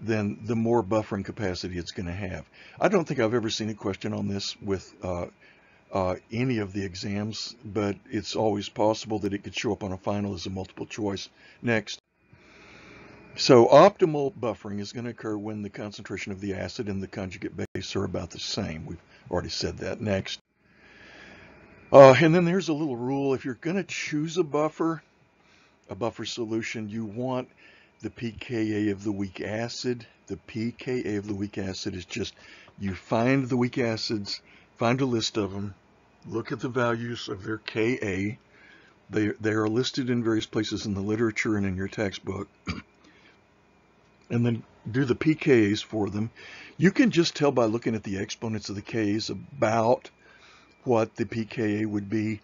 then the more buffering capacity it's going to have. I don't think I've ever seen a question on this with uh, uh, any of the exams, but it's always possible that it could show up on a final as a multiple choice. Next. So optimal buffering is going to occur when the concentration of the acid and the conjugate base are about the same. We've already said that. Next. Uh, and then there's a little rule. If you're going to choose a buffer, a buffer solution, you want the pKa of the weak acid. The pKa of the weak acid is just, you find the weak acids, find a list of them, look at the values of their Ka. They, they are listed in various places in the literature and in your textbook. and then do the pKas for them. You can just tell by looking at the exponents of the Ks about what the pKa would be.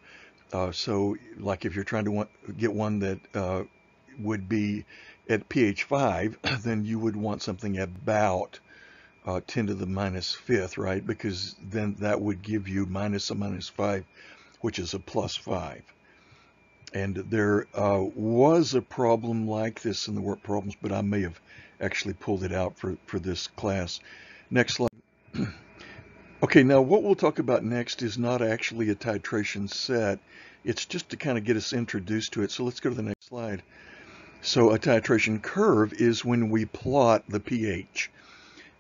Uh, so like if you're trying to want, get one that uh, would be at pH 5, then you would want something about uh, 10 to the minus fifth, right? Because then that would give you minus a minus 5, which is a plus 5. And there uh, was a problem like this in the work problems, but I may have actually pulled it out for, for this class. Next slide. okay, now what we'll talk about next is not actually a titration set. It's just to kind of get us introduced to it. So let's go to the next slide. So a titration curve is when we plot the pH.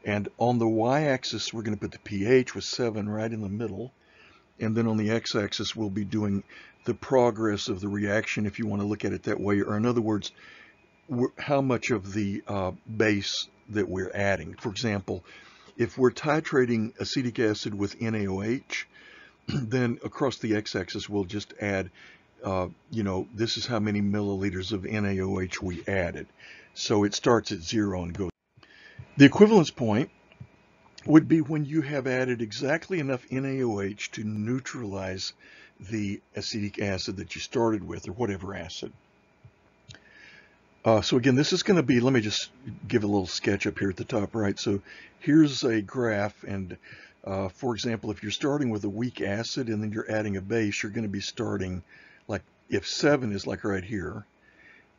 And on the y-axis, we're going to put the pH with 7 right in the middle. And then on the x-axis, we'll be doing the progress of the reaction, if you want to look at it that way. Or in other words, how much of the uh, base that we're adding. For example, if we're titrating acetic acid with NaOH, then across the x-axis, we'll just add, uh, you know, this is how many milliliters of NaOH we added. So it starts at zero and goes. The equivalence point would be when you have added exactly enough NaOH to neutralize the acetic acid that you started with or whatever acid. Uh, so again, this is going to be, let me just give a little sketch up here at the top right. So here's a graph and uh, for example, if you're starting with a weak acid and then you're adding a base, you're going to be starting like if 7 is like right here.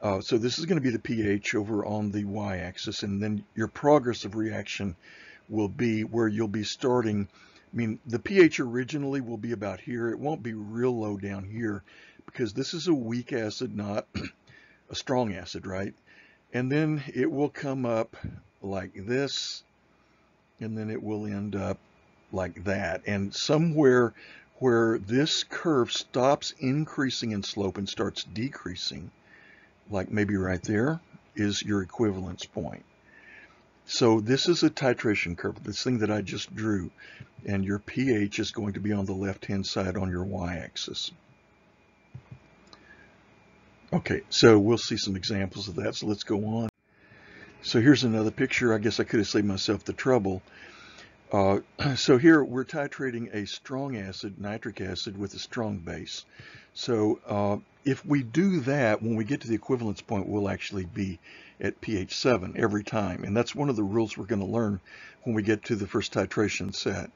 Uh, so this is going to be the pH over on the y-axis and then your progress of reaction will be where you'll be starting I mean, the pH originally will be about here. It won't be real low down here because this is a weak acid, not a strong acid, right? And then it will come up like this, and then it will end up like that. And somewhere where this curve stops increasing in slope and starts decreasing, like maybe right there, is your equivalence point. So this is a titration curve, this thing that I just drew, and your pH is going to be on the left-hand side on your y-axis. Okay, so we'll see some examples of that, so let's go on. So here's another picture. I guess I could have saved myself the trouble. Uh, so here we're titrating a strong acid, nitric acid, with a strong base. So uh, if we do that, when we get to the equivalence point, we'll actually be at pH 7 every time. And that's one of the rules we're going to learn when we get to the first titration set.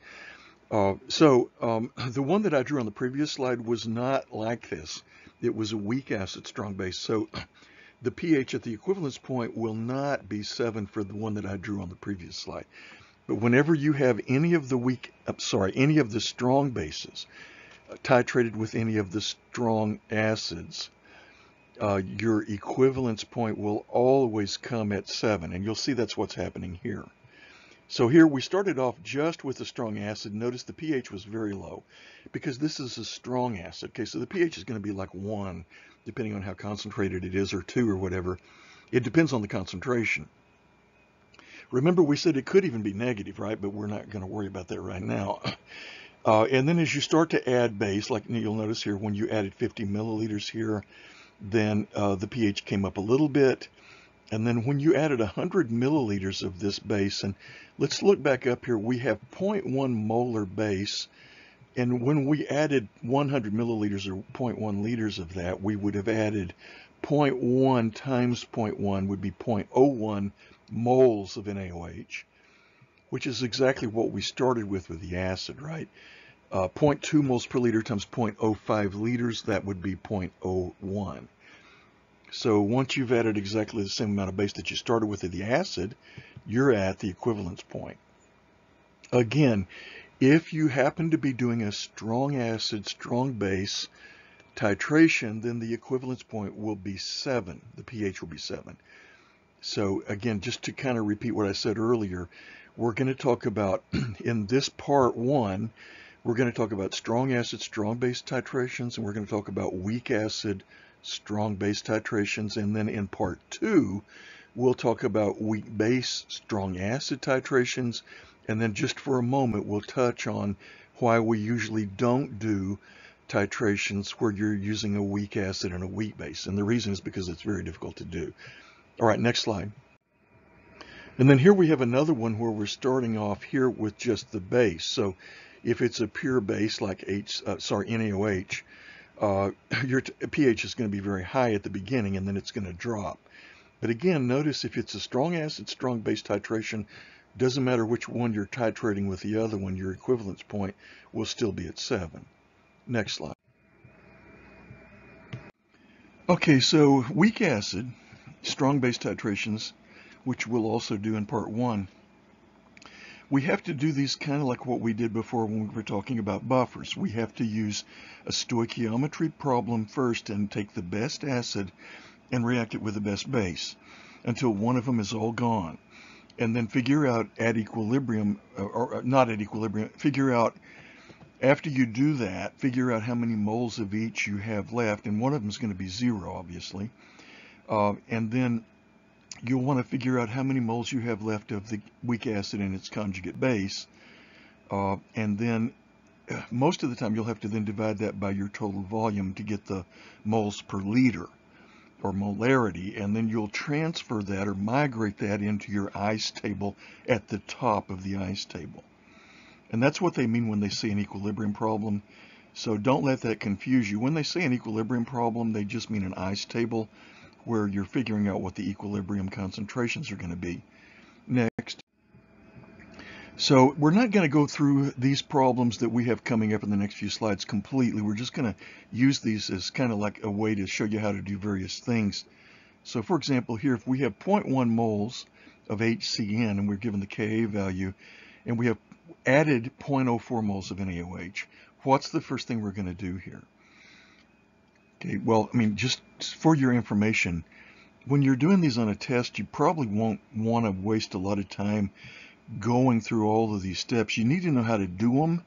Uh, so um, the one that I drew on the previous slide was not like this. It was a weak acid strong base. So the pH at the equivalence point will not be 7 for the one that I drew on the previous slide. But whenever you have any of the weak, sorry, any of the strong bases uh, titrated with any of the strong acids, uh, your equivalence point will always come at 7. And you'll see that's what's happening here. So here we started off just with a strong acid. Notice the pH was very low because this is a strong acid. Okay, so the pH is going to be like 1, depending on how concentrated it is, or 2 or whatever. It depends on the concentration. Remember, we said it could even be negative, right? But we're not going to worry about that right now. Uh, and then as you start to add base, like you'll notice here, when you added 50 milliliters here, then uh, the pH came up a little bit. And then when you added 100 milliliters of this base, and let's look back up here, we have 0.1 molar base. And when we added 100 milliliters or 0.1 liters of that, we would have added 0.1 times 0.1 would be 0.01 moles of NaOH, which is exactly what we started with with the acid, right? Uh, 0.2 moles per liter times 0.05 liters, that would be 0.01. So once you've added exactly the same amount of base that you started with in the acid, you're at the equivalence point. Again, if you happen to be doing a strong acid, strong base titration, then the equivalence point will be 7. The pH will be 7. So again, just to kind of repeat what I said earlier, we're going to talk about in this part 1, we're going to talk about strong acid, strong base titrations, and we're going to talk about weak acid, strong base titrations. And then in part two, we'll talk about weak base, strong acid titrations. And then just for a moment, we'll touch on why we usually don't do titrations where you're using a weak acid and a weak base. And the reason is because it's very difficult to do. All right, next slide. And then here we have another one where we're starting off here with just the base. So if it's a pure base like H, uh, sorry, NaOH, uh, your pH is going to be very high at the beginning and then it's going to drop. But again, notice if it's a strong acid, strong base titration, doesn't matter which one you're titrating with the other one, your equivalence point will still be at 7. Next slide. Okay, so weak acid, strong base titrations, which we'll also do in part 1, we have to do these kind of like what we did before when we were talking about buffers. We have to use a stoichiometry problem first and take the best acid and react it with the best base until one of them is all gone. And then figure out at equilibrium, uh, or uh, not at equilibrium, figure out after you do that, figure out how many moles of each you have left. And one of them is going to be zero, obviously. Uh, and then you'll want to figure out how many moles you have left of the weak acid and its conjugate base. Uh, and then uh, most of the time you'll have to then divide that by your total volume to get the moles per liter. or molarity, and then you'll transfer that or migrate that into your ice table at the top of the ice table. And that's what they mean when they say an equilibrium problem. So don't let that confuse you. When they say an equilibrium problem, they just mean an ice table where you're figuring out what the equilibrium concentrations are going to be. Next. So we're not going to go through these problems that we have coming up in the next few slides completely. We're just going to use these as kind of like a way to show you how to do various things. So for example, here, if we have 0.1 moles of HCN and we're given the Ka value, and we have added 0.04 moles of NaOH, what's the first thing we're going to do here? Okay, well, I mean, just for your information, when you're doing these on a test, you probably won't want to waste a lot of time going through all of these steps. You need to know how to do them.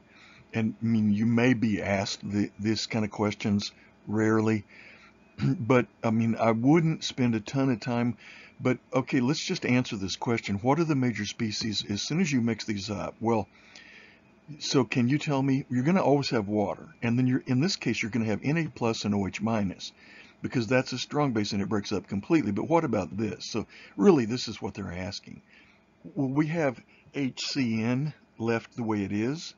And I mean, you may be asked the, this kind of questions rarely, but I mean, I wouldn't spend a ton of time. But okay, let's just answer this question. What are the major species as soon as you mix these up? Well, so can you tell me, you're going to always have water. And then you're, in this case, you're going to have Na plus and OH minus because that's a strong base and it breaks up completely. But what about this? So really, this is what they're asking will we have HCN left the way it is,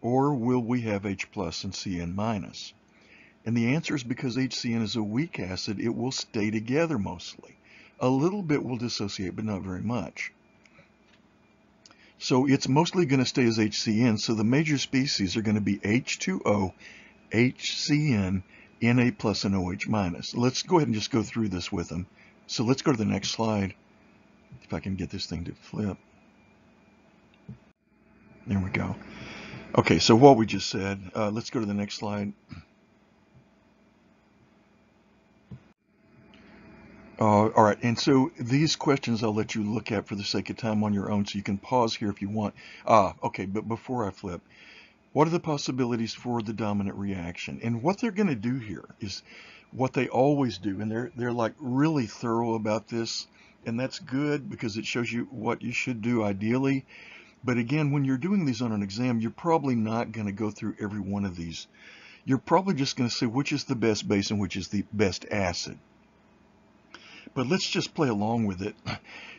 or will we have H plus and CN minus? And the answer is because HCN is a weak acid, it will stay together mostly. A little bit will dissociate, but not very much. So it's mostly going to stay as HCN, so the major species are going to be H2O, HCN, Na plus, and OH minus. Let's go ahead and just go through this with them. So let's go to the next slide if I can get this thing to flip. There we go. Okay, so what we just said, uh, let's go to the next slide. Uh, all right, and so these questions I'll let you look at for the sake of time on your own, so you can pause here if you want. Ah, okay, but before I flip, what are the possibilities for the dominant reaction? And what they're going to do here is what they always do, and they're they're like really thorough about this and that's good because it shows you what you should do ideally. But again, when you're doing these on an exam, you're probably not going to go through every one of these. You're probably just going to say which is the best base and which is the best acid. But let's just play along with it.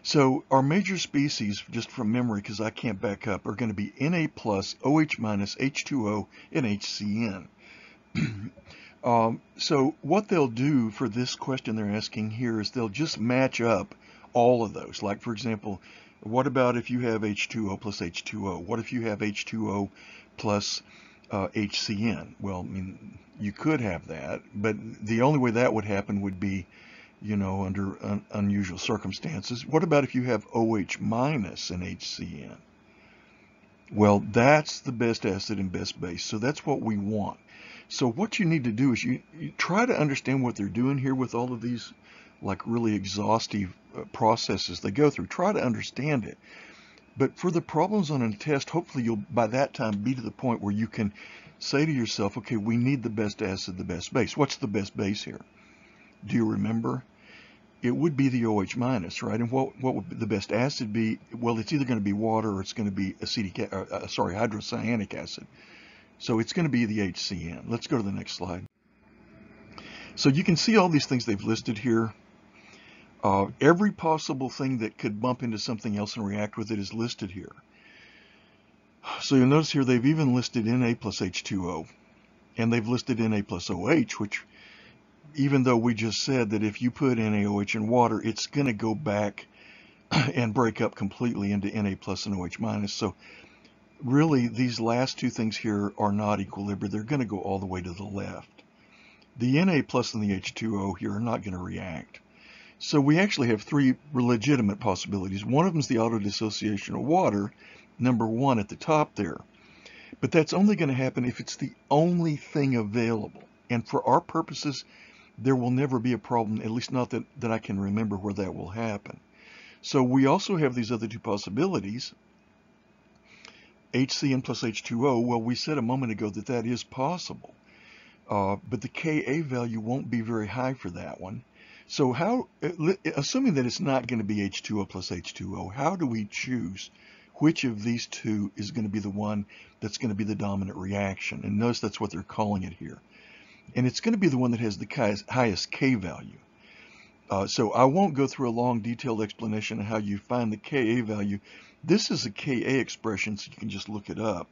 So our major species, just from memory, because I can't back up, are going to be Na plus, OH minus, H2O, and HCN. um, so what they'll do for this question they're asking here is they'll just match up all of those. Like, for example, what about if you have H2O plus H2O? What if you have H2O plus uh, HCN? Well, I mean, you could have that, but the only way that would happen would be, you know, under un unusual circumstances. What about if you have OH minus and HCN? Well, that's the best acid and best base, so that's what we want. So what you need to do is you, you try to understand what they're doing here with all of these like really exhaustive uh, processes they go through. Try to understand it. But for the problems on a test, hopefully you'll by that time be to the point where you can say to yourself, okay, we need the best acid, the best base. What's the best base here? Do you remember? It would be the OH minus, right? And what what would the best acid be? Well, it's either going to be water or it's going to be acetic, uh, uh, sorry, hydrocyanic acid. So it's going to be the HCN. Let's go to the next slide. So you can see all these things they've listed here. Uh, every possible thing that could bump into something else and react with it is listed here. So you'll notice here they've even listed Na plus H2O. And they've listed Na plus OH, which even though we just said that if you put NaOH in water, it's going to go back and break up completely into Na plus and OH minus. So really, these last two things here are not equilibrium. They're going to go all the way to the left. The Na plus and the H2O here are not going to react. So we actually have three legitimate possibilities. One of them is the autodissociation of water, number one at the top there. But that's only going to happen if it's the only thing available. And for our purposes, there will never be a problem, at least not that, that I can remember where that will happen. So we also have these other two possibilities. HCN plus H2O, well, we said a moment ago that that is possible. Uh, but the Ka value won't be very high for that one. So how, assuming that it's not going to be H2O plus H2O, how do we choose which of these two is going to be the one that's going to be the dominant reaction? And notice that's what they're calling it here. And it's going to be the one that has the highest K value. Uh, so I won't go through a long detailed explanation of how you find the Ka value. This is a Ka expression, so you can just look it up.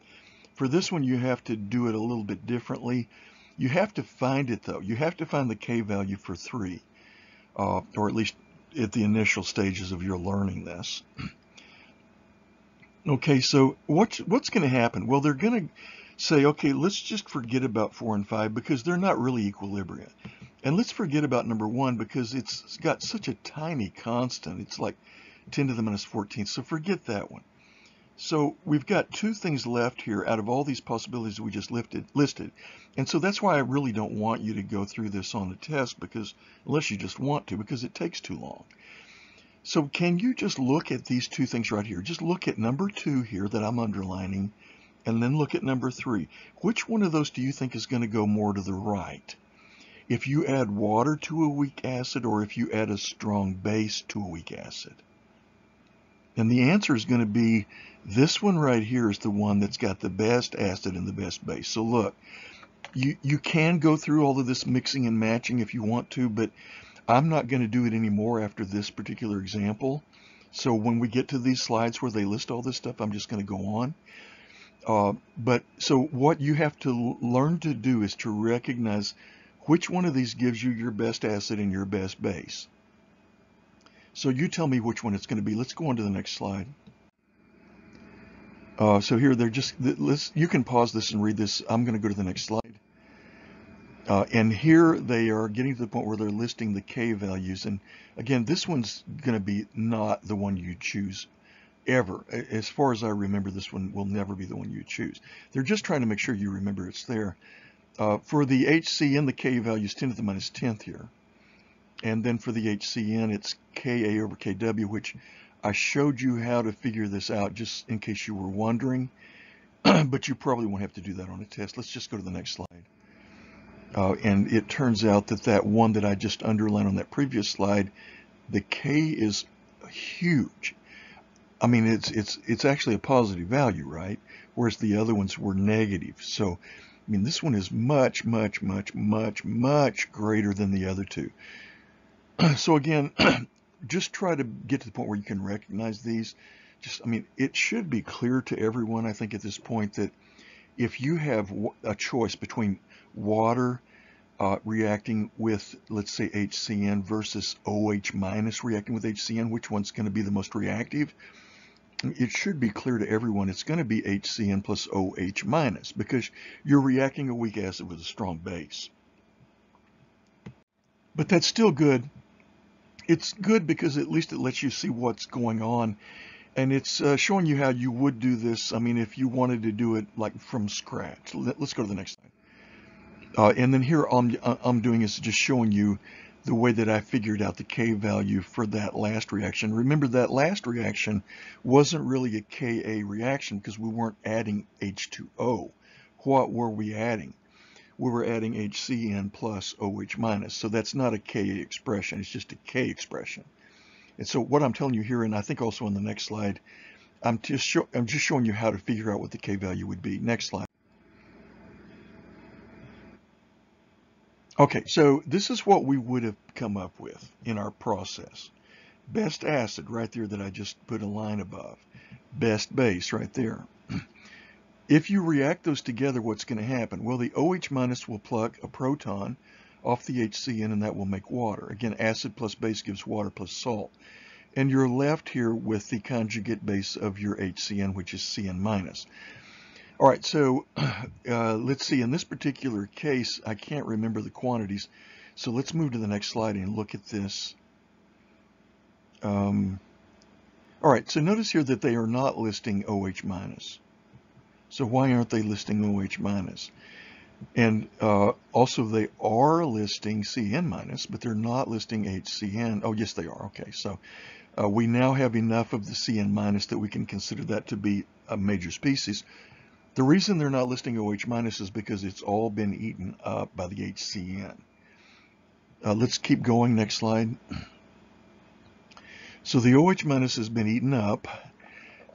For this one, you have to do it a little bit differently. You have to find it, though. You have to find the K value for 3, uh, or at least at the initial stages of your learning this. okay, so what's, what's going to happen? Well, they're going to say, okay, let's just forget about 4 and 5 because they're not really equilibria. And let's forget about number 1 because it's got such a tiny constant. It's like 10 to the minus 14th. So forget that one. So we've got two things left here out of all these possibilities we just lifted, listed. And so that's why I really don't want you to go through this on the test because unless you just want to, because it takes too long. So can you just look at these two things right here? Just look at number two here that I'm underlining and then look at number three. Which one of those do you think is going to go more to the right? If you add water to a weak acid or if you add a strong base to a weak acid? And the answer is going to be this one right here is the one that's got the best acid and the best base. So look, you, you can go through all of this mixing and matching if you want to, but I'm not going to do it anymore after this particular example. So when we get to these slides where they list all this stuff, I'm just going to go on. Uh, but so what you have to learn to do is to recognize which one of these gives you your best acid and your best base. So you tell me which one it's going to be. Let's go on to the next slide. Uh, so here they're just, let's, you can pause this and read this. I'm going to go to the next slide. Uh, and here they are getting to the point where they're listing the K values. And again, this one's going to be not the one you choose ever. As far as I remember, this one will never be the one you choose. They're just trying to make sure you remember it's there. Uh, for the HCN, the K value is 10 to the minus 10th here. And then for the HCN, it's Ka over Kw, which I showed you how to figure this out just in case you were wondering, but you probably won't have to do that on a test. Let's just go to the next slide. Uh, and it turns out that that one that I just underlined on that previous slide, the K is huge. I mean, it's it's it's actually a positive value, right? Whereas the other ones were negative. So, I mean, this one is much, much, much, much, much greater than the other two. so again, just try to get to the point where you can recognize these. Just, I mean, it should be clear to everyone, I think, at this point that if you have a choice between water uh, reacting with, let's say, HCN versus OH minus reacting with HCN, which one's going to be the most reactive? It should be clear to everyone it's going to be HCN plus OH minus because you're reacting a weak acid with a strong base. But that's still good it's good because at least it lets you see what's going on and it's uh, showing you how you would do this. I mean, if you wanted to do it like from scratch. Let, us go to the next slide. Uh, and then here I'm, uh, I'm doing is just showing you the way that I figured out the K value for that last reaction. Remember that last reaction wasn't really a Ka reaction because we weren't adding H2O. What were we adding? we were adding HCN plus OH minus. So that's not a Ka expression, it's just a K expression. And so what I'm telling you here, and I think also on the next slide, I'm just, show, I'm just showing you how to figure out what the K value would be. Next slide. Okay, so this is what we would have come up with in our process. Best acid right there that I just put a line above. Best base right there. If you react those together, what's going to happen? Well, the OH minus will pluck a proton off the HCN and that will make water. Again, acid plus base gives water plus salt. And you're left here with the conjugate base of your HCN, which is CN minus. All right, so uh, let's see. In this particular case, I can't remember the quantities. So let's move to the next slide and look at this. Um, all right, so notice here that they are not listing OH minus. So why aren't they listing OH minus? And uh, also they are listing CN minus, but they're not listing HCN. Oh, yes, they are. Okay, so uh, we now have enough of the CN minus that we can consider that to be a major species. The reason they're not listing OH minus is because it's all been eaten up by the HCN. Uh, let's keep going. Next slide. So the OH minus has been eaten up.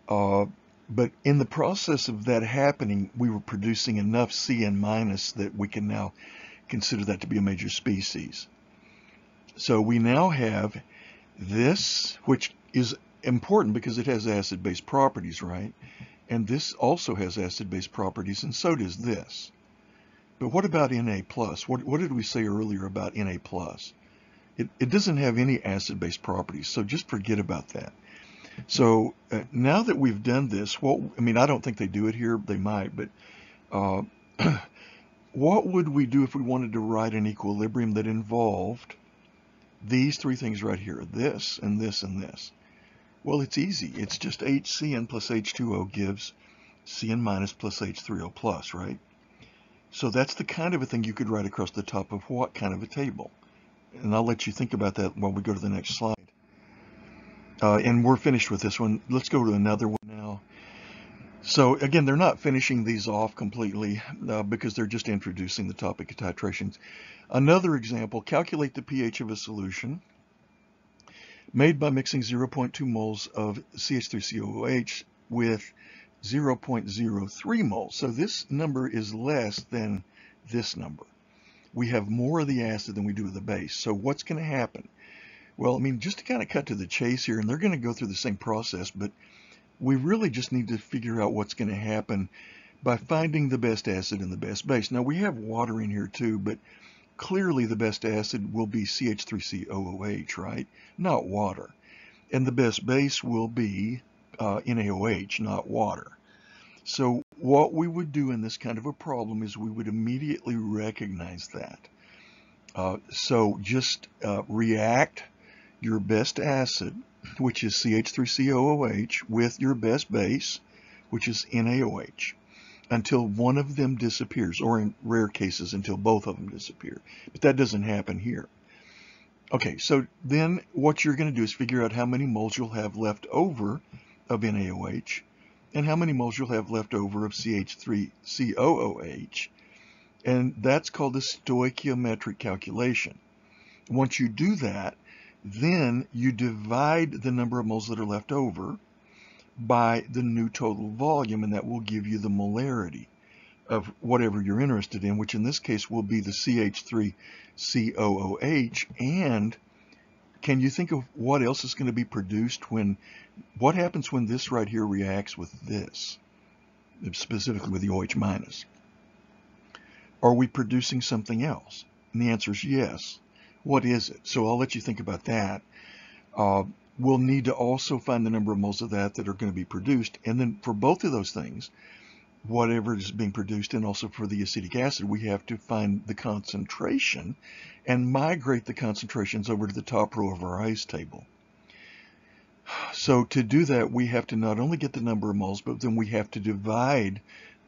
Uh, but in the process of that happening, we were producing enough CN minus that we can now consider that to be a major species. So we now have this, which is important because it has acid-base properties, right? And this also has acid-base properties, and so does this. But what about Na+? What, what did we say earlier about Na+? It, it doesn't have any acid-base properties, so just forget about that. So uh, now that we've done this, what I mean, I don't think they do it here. They might, but uh, what would we do if we wanted to write an equilibrium that involved these three things right here, this and this and this? Well, it's easy. It's just HCN plus H2O gives CN minus plus H3O plus, right? So that's the kind of a thing you could write across the top of what kind of a table? And I'll let you think about that while we go to the next slide. Uh, and we're finished with this one. Let's go to another one now. So again, they're not finishing these off completely uh, because they're just introducing the topic of titrations. Another example, calculate the pH of a solution made by mixing 0.2 moles of CH3COOH with 0.03 moles. So this number is less than this number. We have more of the acid than we do of the base. So what's going to happen? Well, I mean, just to kind of cut to the chase here, and they're going to go through the same process, but we really just need to figure out what's going to happen by finding the best acid and the best base. Now, we have water in here too, but clearly the best acid will be CH3COOH, right? Not water. And the best base will be uh, NaOH, not water. So what we would do in this kind of a problem is we would immediately recognize that. Uh, so just uh, react your best acid, which is CH3COOH, with your best base, which is NaOH, until one of them disappears, or in rare cases, until both of them disappear. But that doesn't happen here. Okay, so then what you're going to do is figure out how many moles you'll have left over of NaOH and how many moles you'll have left over of CH3COOH. And that's called the stoichiometric calculation. Once you do that, then you divide the number of moles that are left over by the new total volume, and that will give you the molarity of whatever you're interested in, which in this case will be the CH3COOH. And can you think of what else is going to be produced when, what happens when this right here reacts with this, specifically with the OH minus? Are we producing something else? And the answer is yes what is it? So I'll let you think about that. Uh, we'll need to also find the number of moles of that that are going to be produced. And then for both of those things, whatever is being produced and also for the acetic acid, we have to find the concentration and migrate the concentrations over to the top row of our ice table. So to do that, we have to not only get the number of moles, but then we have to divide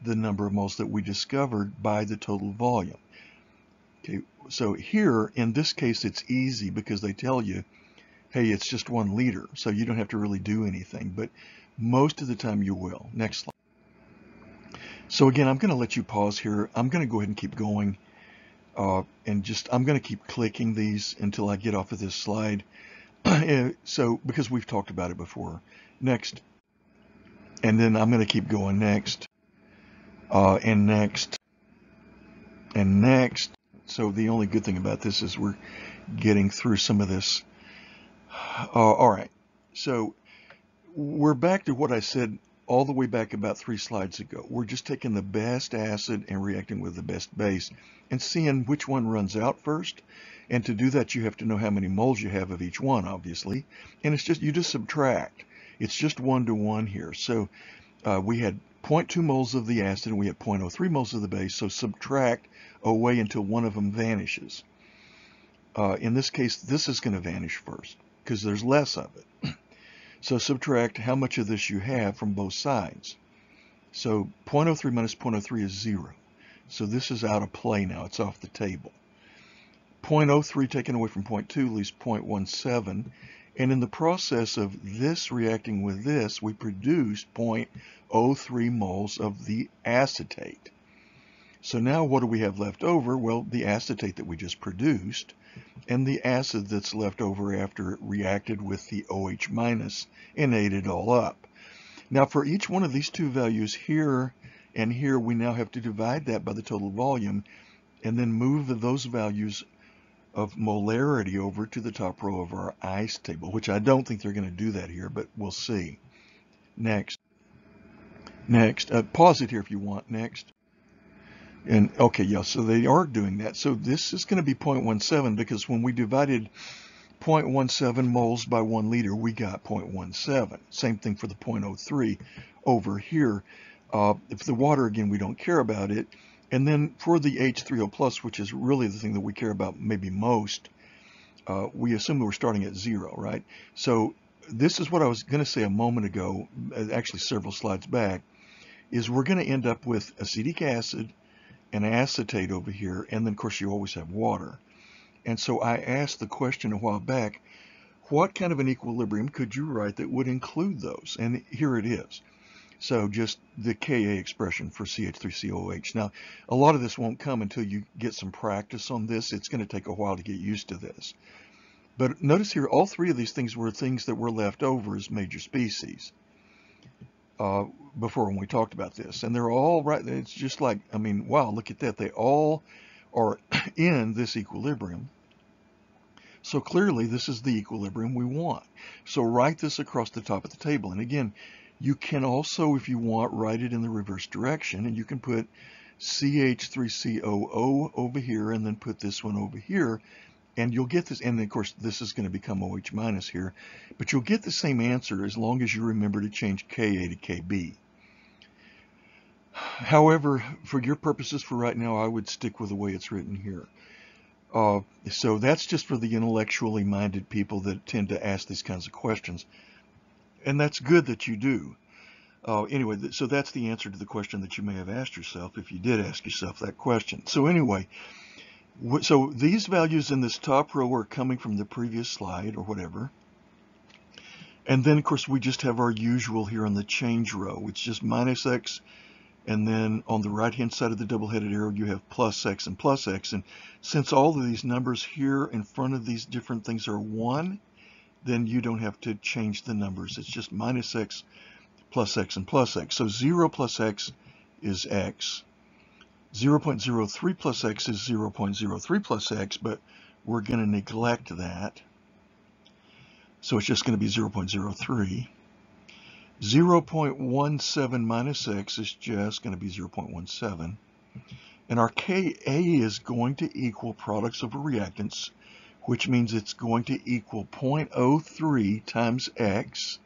the number of moles that we discovered by the total volume. Okay, so here, in this case, it's easy because they tell you, hey, it's just one liter, so you don't have to really do anything, but most of the time you will. Next slide. So again, I'm going to let you pause here. I'm going to go ahead and keep going, uh, and just, I'm going to keep clicking these until I get off of this slide. so, because we've talked about it before. Next. And then I'm going to keep going next, uh, and next, and next, so the only good thing about this is we're getting through some of this. Uh, all right. So we're back to what I said all the way back about three slides ago. We're just taking the best acid and reacting with the best base and seeing which one runs out first. And to do that, you have to know how many moles you have of each one, obviously. And it's just, you just subtract. It's just one to one here. So uh, we had 0.2 moles of the acid and we had 0.03 moles of the base. So subtract away until one of them vanishes. Uh, in this case, this is going to vanish first because there's less of it. so subtract how much of this you have from both sides. So 0.03 minus 0.03 is 0. So this is out of play now. It's off the table. 0.03 taken away from 0.2 leaves 0.17. And in the process of this reacting with this, we produce 0.03 moles of the acetate. So now what do we have left over? Well, the acetate that we just produced and the acid that's left over after it reacted with the OH minus and ate it all up. Now for each one of these two values here and here, we now have to divide that by the total volume and then move those values of molarity over to the top row of our ice table, which I don't think they're going to do that here, but we'll see. Next. Next. Uh, pause it here if you want. Next. And okay, yeah, so they are doing that. So this is going to be 0.17 because when we divided 0.17 moles by one liter, we got 0.17. Same thing for the 0.03 over here. Uh, if the water, again, we don't care about it. And then for the H3O plus, which is really the thing that we care about maybe most, uh, we assume we're starting at zero, right? So this is what I was going to say a moment ago, uh, actually several slides back, is we're going to end up with acetic acid and acetate over here, and then of course you always have water. And so I asked the question a while back, what kind of an equilibrium could you write that would include those? And here it is. So just the Ka expression for CH3COH. Now, a lot of this won't come until you get some practice on this. It's going to take a while to get used to this. But notice here, all three of these things were things that were left over as major species uh, before when we talked about this. And they're all right. It's just like, I mean, wow, look at that. They all are in this equilibrium. So clearly this is the equilibrium we want. So write this across the top of the table. And again, you can also, if you want, write it in the reverse direction and you can put CH3COO over here and then put this one over here and you'll get this, and of course this is going to become OH minus here, but you'll get the same answer as long as you remember to change Ka to Kb. However, for your purposes for right now, I would stick with the way it's written here. Uh, so that's just for the intellectually minded people that tend to ask these kinds of questions. And that's good that you do. Uh, anyway, so that's the answer to the question that you may have asked yourself if you did ask yourself that question. So anyway, so these values in this top row are coming from the previous slide or whatever. And then, of course, we just have our usual here on the change row, which is just minus x. And then on the right-hand side of the double-headed arrow, you have plus x and plus x. And since all of these numbers here in front of these different things are 1, then you don't have to change the numbers. It's just minus x plus x and plus x. So 0 plus x is x. 0.03 plus x is 0.03 plus x, but we're going to neglect that. So it's just going to be 0.03. 0.17 minus x is just going to be 0.17. And our Ka is going to equal products of reactants, which means it's going to equal 0.03 times x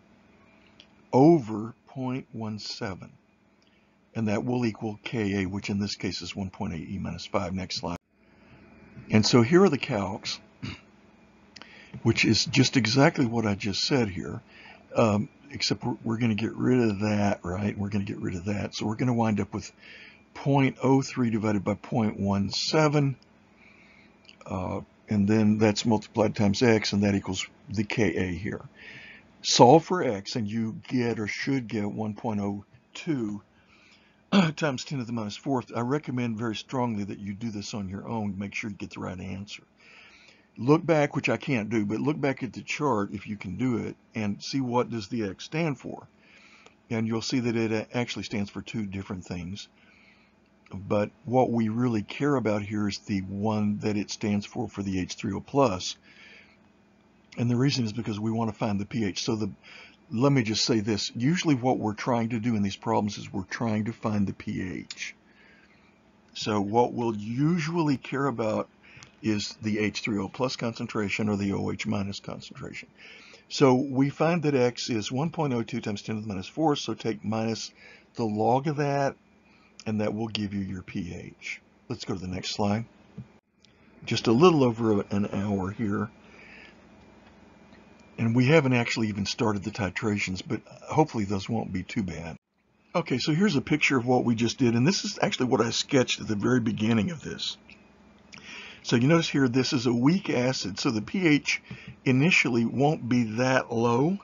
over 0.17 and that will equal Ka, which in this case is 1.8 e minus 5. Next slide. And so here are the calcs, which is just exactly what I just said here, um, except we're, we're going to get rid of that, right? We're going to get rid of that. So we're going to wind up with 0.03 divided by 0.17, uh, and then that's multiplied times x, and that equals the Ka here. Solve for x, and you get or should get 1.02 times 10 to the minus fourth, I recommend very strongly that you do this on your own make sure you get the right answer. Look back, which I can't do, but look back at the chart if you can do it and see what does the X stand for. And you'll see that it uh, actually stands for two different things. But what we really care about here is the one that it stands for for the H3O plus. And the reason is because we want to find the pH. So the let me just say this. Usually what we're trying to do in these problems is we're trying to find the pH. So what we'll usually care about is the H3O plus concentration or the OH minus concentration. So we find that X is 1.02 times 10 to the minus 4, so take minus the log of that, and that will give you your pH. Let's go to the next slide. Just a little over an hour here. And we haven't actually even started the titrations, but hopefully those won't be too bad. Okay, so here's a picture of what we just did, and this is actually what I sketched at the very beginning of this. So you notice here, this is a weak acid, so the pH initially won't be that low.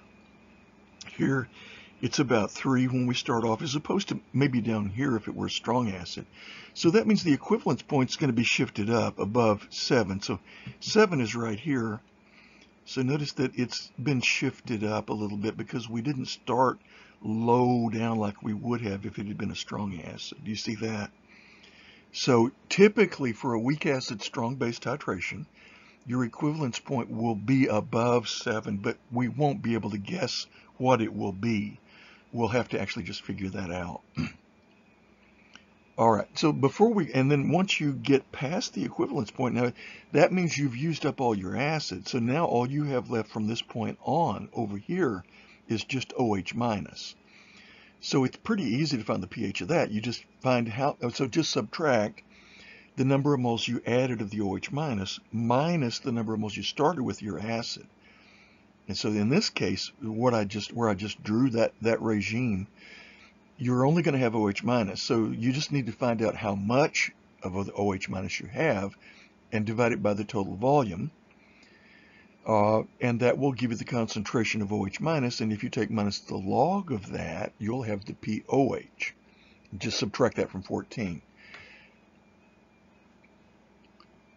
Here, it's about 3 when we start off, as opposed to maybe down here if it were a strong acid. So that means the equivalence point is going to be shifted up above 7. So 7 is right here, so notice that it's been shifted up a little bit because we didn't start low down like we would have if it had been a strong acid. Do you see that? So typically for a weak acid strong base titration, your equivalence point will be above 7, but we won't be able to guess what it will be. We'll have to actually just figure that out. All right, so before we, and then once you get past the equivalence point, now that means you've used up all your acid. So now all you have left from this point on over here is just OH minus. So it's pretty easy to find the pH of that. You just find how, so just subtract the number of moles you added of the OH minus minus the number of moles you started with your acid. And so in this case, what I just where I just drew that that regime, you're only going to have OH minus. So you just need to find out how much of the OH minus you have and divide it by the total volume. Uh, and that will give you the concentration of OH minus. And if you take minus the log of that, you'll have the POH. Just subtract that from 14.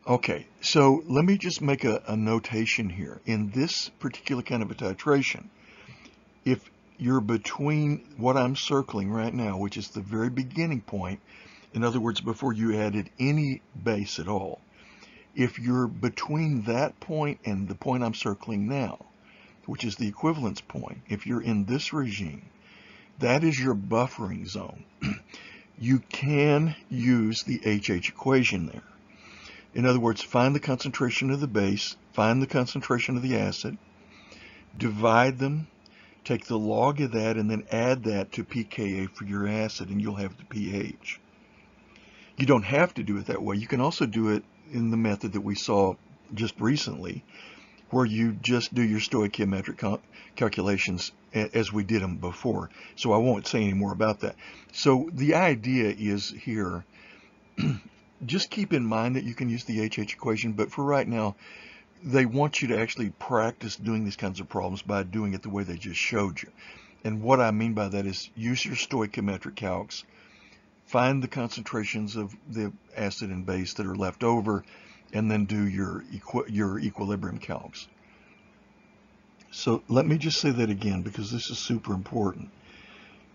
Okay, so let me just make a, a, notation here. In this particular kind of a titration, if you're between what I'm circling right now, which is the very beginning point, in other words, before you added any base at all, if you're between that point and the point I'm circling now, which is the equivalence point, if you're in this regime, that is your buffering zone. you can use the HH equation there. In other words, find the concentration of the base, find the concentration of the acid, divide them, take the log of that, and then add that to pKa for your acid, and you'll have the pH. You don't have to do it that way. You can also do it in the method that we saw just recently, where you just do your stoichiometric calculations as we did them before. So I won't say any more about that. So the idea is here just keep in mind that you can use the HH equation, but for right now, they want you to actually practice doing these kinds of problems by doing it the way they just showed you. And what I mean by that is use your stoichiometric calcs, find the concentrations of the acid and base that are left over, and then do your, equi your equilibrium calcs. So let me just say that again because this is super important.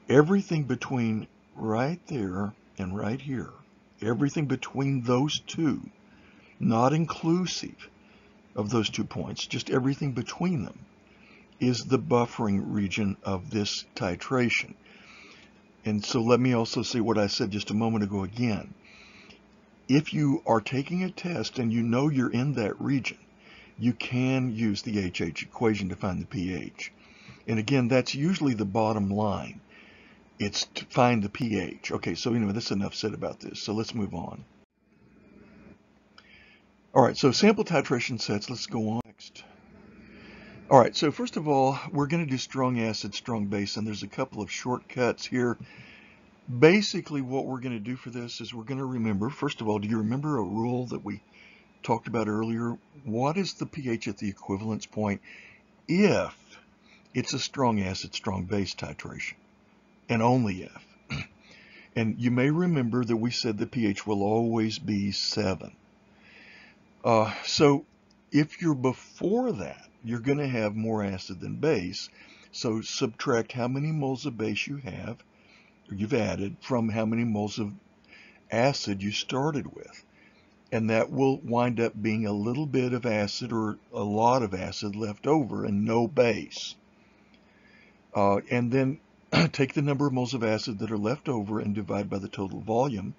Everything between right there and right here everything between those two, not inclusive of those two points, just everything between them, is the buffering region of this titration. And so let me also say what I said just a moment ago again. If you are taking a test and you know you're in that region, you can use the HH equation to find the pH. And again, that's usually the bottom line it's to find the pH. Okay, so anyway, that's enough said about this. So let's move on. All right, so sample titration sets. Let's go on next. All right, so first of all, we're going to do strong acid, strong base, and there's a couple of shortcuts here. Basically, what we're going to do for this is we're going to remember, first of all, do you remember a rule that we talked about earlier? What is the pH at the equivalence point if it's a strong acid, strong base titration? and only if. and you may remember that we said the pH will always be 7. Uh, so if you're before that, you're going to have more acid than base. So subtract how many moles of base you have, or you've added, from how many moles of acid you started with. And that will wind up being a little bit of acid or a lot of acid left over and no base. Uh, and then take the number of moles of acid that are left over and divide by the total volume.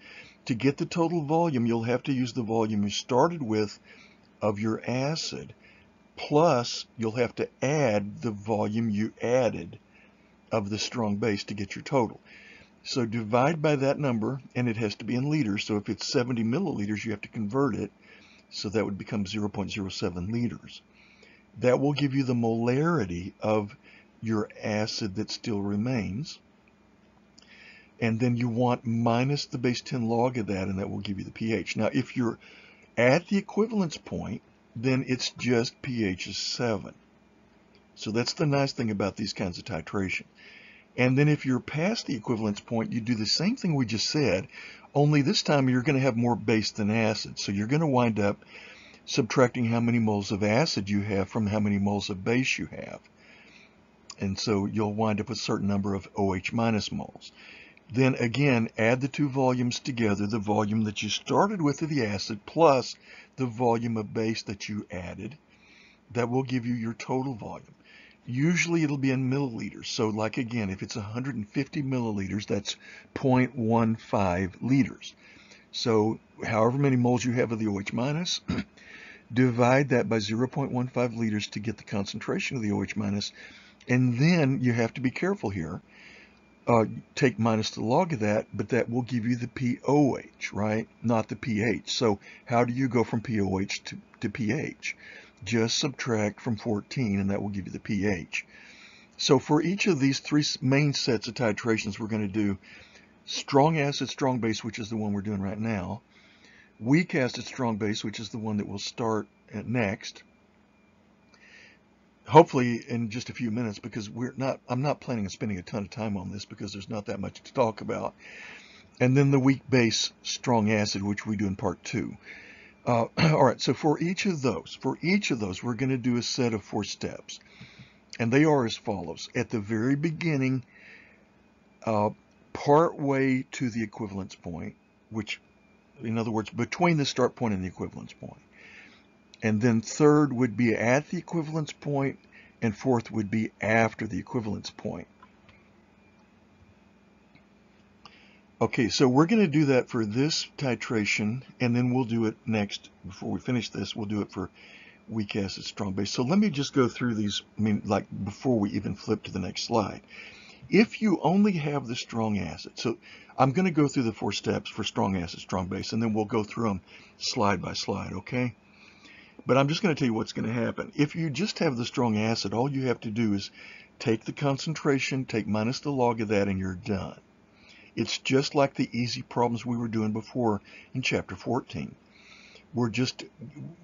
To get the total volume, you'll have to use the volume you started with of your acid, plus you'll have to add the volume you added of the strong base to get your total. So divide by that number, and it has to be in liters. So if it's 70 milliliters, you have to convert it. So that would become 0.07 liters. That will give you the molarity of your acid that still remains. And then you want minus the base 10 log of that, and that will give you the pH. Now, if you're at the equivalence point, then it's just pH is 7. So that's the nice thing about these kinds of titration. And then if you're past the equivalence point, you do the same thing we just said, only this time you're going to have more base than acid. So you're going to wind up subtracting how many moles of acid you have from how many moles of base you have and so you'll wind up with a certain number of OH minus moles. Then again, add the two volumes together, the volume that you started with of the acid plus the volume of base that you added. That will give you your total volume. Usually it'll be in milliliters. So like again, if it's 150 milliliters, that's 0.15 liters. So however many moles you have of the OH minus, divide that by 0.15 liters to get the concentration of the OH minus, and then you have to be careful here uh, take minus the log of that, but that will give you the POH, right? Not the pH. So how do you go from POH to, to pH? Just subtract from 14 and that will give you the pH. So for each of these three main sets of titrations, we're going to do strong acid, strong base, which is the one we're doing right now, weak acid, strong base, which is the one that we'll start at next, hopefully in just a few minutes because we're not I'm not planning on spending a ton of time on this because there's not that much to talk about. And then the weak base strong acid which we do in part two. Uh, all right so for each of those for each of those we're going to do a set of four steps. And they are as follows. At the very beginning uh, part way to the equivalence point which in other words between the start point and the equivalence point and then third would be at the equivalence point, and fourth would be after the equivalence point. Okay, so we're going to do that for this titration, and then we'll do it next, before we finish this, we'll do it for weak acid, strong base. So let me just go through these, I mean, like before we even flip to the next slide. If you only have the strong acid, so I'm going to go through the four steps for strong acid, strong base, and then we'll go through them slide by slide, okay? But I'm just going to tell you what's going to happen. If you just have the strong acid, all you have to do is take the concentration, take minus the log of that, and you're done. It's just like the easy problems we were doing before in chapter 14. We're just,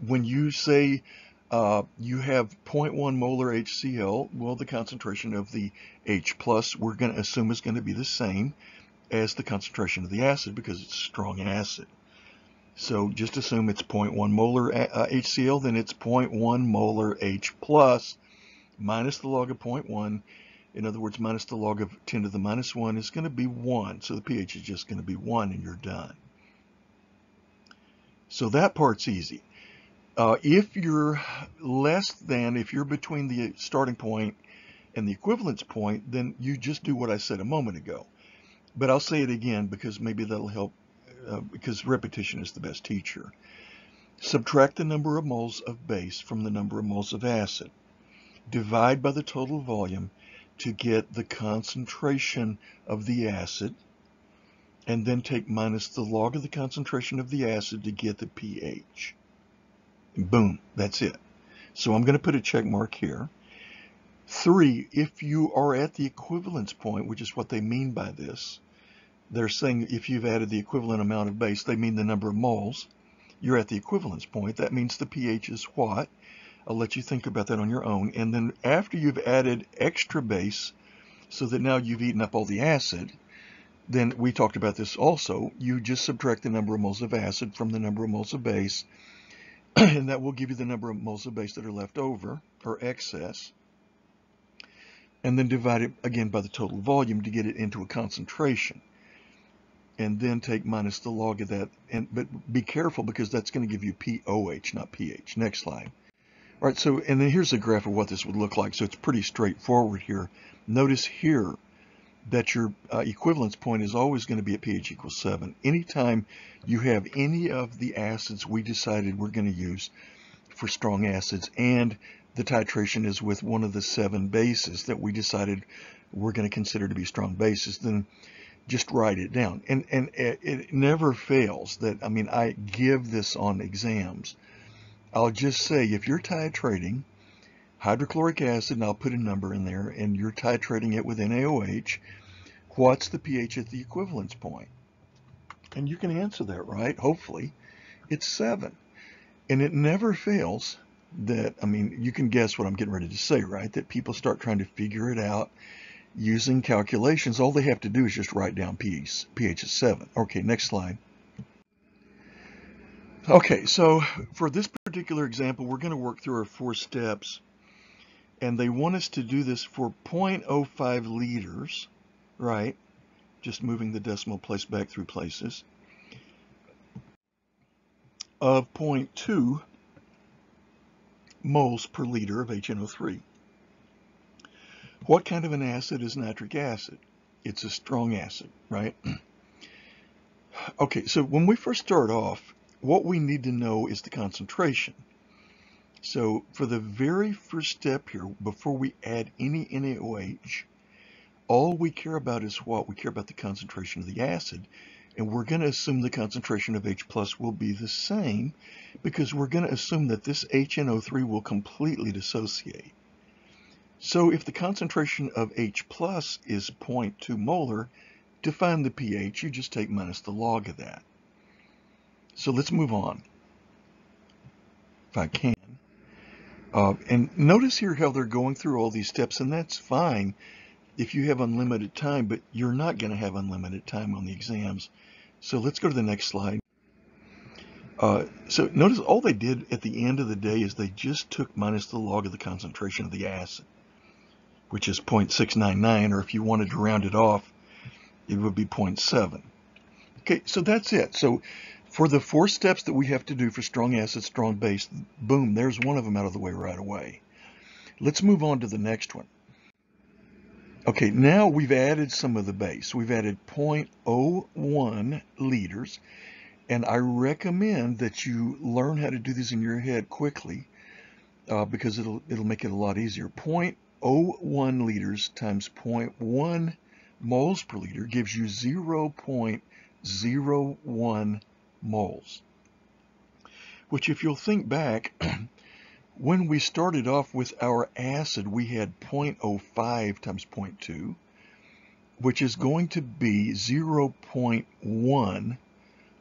when you say uh, you have 0.1 molar HCl, well, the concentration of the H plus we're going to assume is going to be the same as the concentration of the acid because it's strong acid. So just assume it's 0.1 molar uh, HCl, then it's 0.1 molar H plus minus the log of 0.1. In other words, minus the log of 10 to the minus 1 is going to be 1. So the pH is just going to be 1 and you're done. So that part's easy. Uh, if you're less than, if you're between the starting point and the equivalence point, then you just do what I said a moment ago. But I'll say it again because maybe that'll help uh, because repetition is the best teacher. Subtract the number of moles of base from the number of moles of acid. Divide by the total volume to get the concentration of the acid and then take minus the log of the concentration of the acid to get the pH. Boom, that's it. So I'm going to put a check mark here. Three, if you are at the equivalence point, which is what they mean by this, they're saying if you've added the equivalent amount of base, they mean the number of moles. You're at the equivalence point. That means the pH is what? I'll let you think about that on your own. And then after you've added extra base, so that now you've eaten up all the acid, then we talked about this also, you just subtract the number of moles of acid from the number of moles of base, and that will give you the number of moles of base that are left over, or excess and then divide it again by the total volume to get it into a concentration and then take minus the log of that. And But be careful because that's going to give you POH, not pH. Next slide. All right, so, and then here's a graph of what this would look like. So it's pretty straightforward here. Notice here that your uh, equivalence point is always going to be at pH equals 7. Anytime you have any of the acids we decided we're going to use for strong acids and the titration is with one of the seven bases that we decided we're going to consider to be strong bases, then just write it down. And, and it never fails that, I mean, I give this on exams. I'll just say, if you're titrating hydrochloric acid, and I'll put a number in there, and you're titrating it with NaOH, what's the pH at the equivalence point? And you can answer that right, hopefully. It's 7. And it never fails that, I mean, you can guess what I'm getting ready to say, right? That people start trying to figure it out using calculations, all they have to do is just write down pH, pH is 7. Okay, next slide. Okay, so for this particular example, we're going to work through our four steps. And they want us to do this for 0.05 liters, right? just moving the decimal place back through places, of 0.2 moles per liter of HNO3. What kind of an acid is nitric acid? It's a strong acid, right? okay, so when we first start off, what we need to know is the concentration. So for the very first step here, before we add any NaOH, all we care about is what? We care about the concentration of the acid. And we're going to assume the concentration of H plus will be the same because we're going to assume that this HNO3 will completely dissociate. So if the concentration of H plus is 0.2 molar, to find the pH, you just take minus the log of that. So let's move on, if I can. Uh, and notice here how they're going through all these steps, and that's fine if you have unlimited time, but you're not going to have unlimited time on the exams. So let's go to the next slide. Uh, so notice all they did at the end of the day is they just took minus the log of the concentration of the acid, which is 0.699, or if you wanted to round it off, it would be 0.7. Okay, so that's it. So for the four steps that we have to do for strong acid, strong base, boom, there's one of them out of the way right away. Let's move on to the next one. Okay, now we've added some of the base. We've added 0.01 liters, and I recommend that you learn how to do this in your head quickly uh, because it'll it'll make it a lot easier. 0.01 liters times 0.1 moles per liter gives you 0.01 moles. Which if you'll think back, when we started off with our acid, we had 0.05 times 0.2, which is going to be 0.1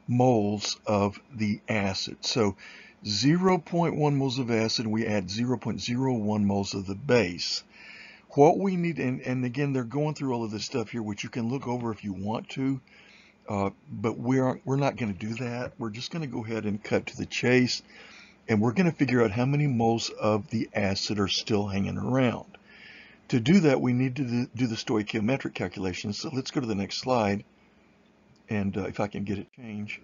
moles of the acid. So 0.1 moles of acid, we add 0.01 moles of the base. What we need, and, and again, they're going through all of this stuff here, which you can look over if you want to, uh, but we're, we're not going to do that. We're just going to go ahead and cut to the chase and we're going to figure out how many moles of the acid are still hanging around. To do that, we need to do the stoichiometric calculations. So let's go to the next slide, and uh, if I can get it change.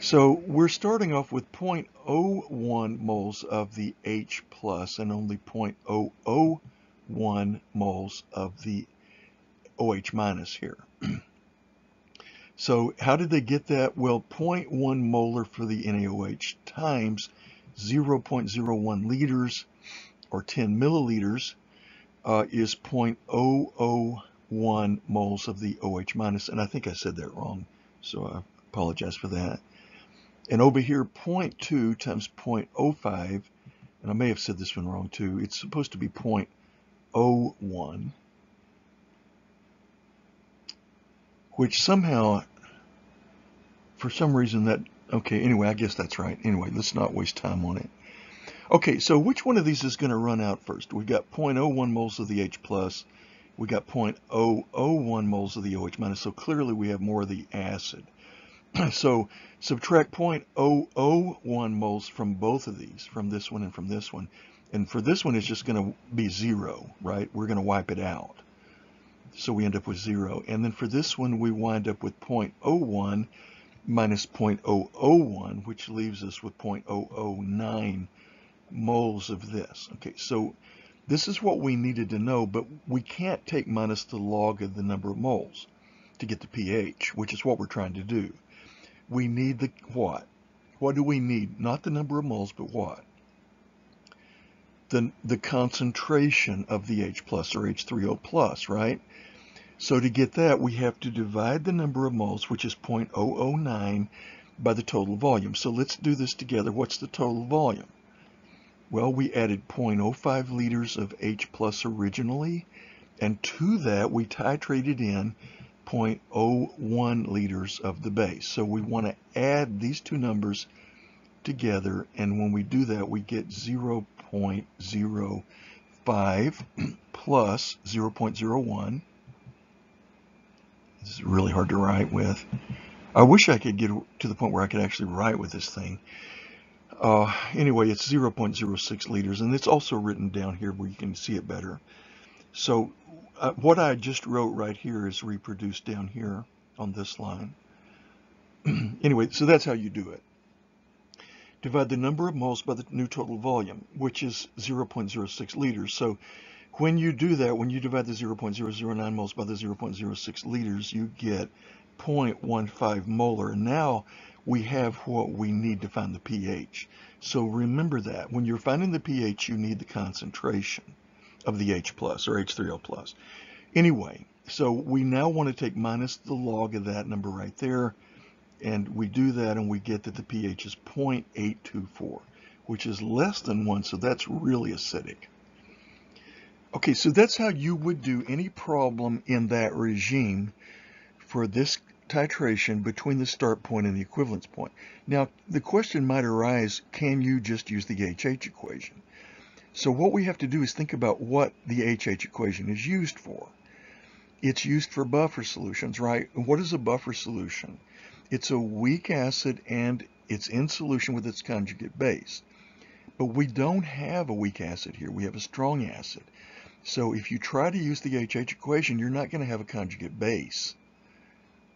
So we're starting off with 0.01 moles of the H plus and only 0.001 moles of the OH minus here. so how did they get that? Well, 0.1 molar for the NaOH times 0.01 liters or 10 milliliters uh, is 0.001 moles of the OH minus. minus, and I think I said that wrong, so I apologize for that. And over here, 0.2 times 0.05, and I may have said this one wrong too, it's supposed to be 0.01, which somehow, for some reason, that Okay, anyway, I guess that's right. Anyway, let's not waste time on it. Okay, so which one of these is going to run out first? We've got 0.01 moles of the H plus. We got 0.001 moles of the OH minus. So clearly we have more of the acid. so subtract 0.001 moles from both of these, from this one and from this one. And for this one, it's just going to be zero, right? We're going to wipe it out. So we end up with zero. And then for this one, we wind up with 0.01 minus 0.001, which leaves us with 0.009 moles of this. Okay, so this is what we needed to know, but we can't take minus the log of the number of moles to get the pH, which is what we're trying to do. We need the what? What do we need? Not the number of moles, but what? The, the concentration of the H plus or H3O plus, right? So to get that, we have to divide the number of moles, which is 0.009, by the total volume. So let's do this together. What's the total volume? Well, we added 0.05 liters of H plus originally, and to that we titrated in 0.01 liters of the base. So we want to add these two numbers together, and when we do that, we get 0.05 plus 0.01 this is really hard to write with. I wish I could get to the point where I could actually write with this thing. Uh, anyway, it's 0.06 liters, and it's also written down here where you can see it better. So uh, what I just wrote right here is reproduced down here on this line. anyway, so that's how you do it. Divide the number of moles by the new total volume, which is 0.06 liters. So when you do that, when you divide the 0.009 moles by the 0.06 liters, you get 0.15 molar. And now we have what we need to find the pH. So remember that. When you're finding the pH, you need the concentration of the H plus or H3O plus. Anyway, so we now want to take minus the log of that number right there. And we do that and we get that the pH is 0.824, which is less than 1, so that's really acidic. Okay, so that's how you would do any problem in that regime for this titration between the start point and the equivalence point. Now, the question might arise, can you just use the HH equation? So what we have to do is think about what the HH equation is used for. It's used for buffer solutions, right? What is a buffer solution? It's a weak acid and it's in solution with its conjugate base. But we don't have a weak acid here. We have a strong acid. So if you try to use the HH equation, you're not going to have a conjugate base.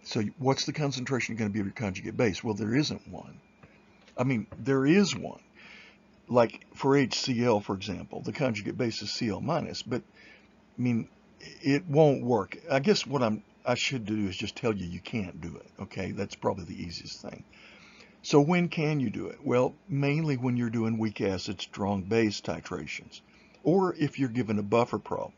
So what's the concentration going to be of your conjugate base? Well, there isn't one. I mean, there is one. Like for HCl, for example, the conjugate base is Cl minus, but I mean, it won't work. I guess what I'm I should do is just tell you you can't do it. Okay, that's probably the easiest thing. So when can you do it? Well, mainly when you're doing weak acid strong base titrations, or if you're given a buffer problem.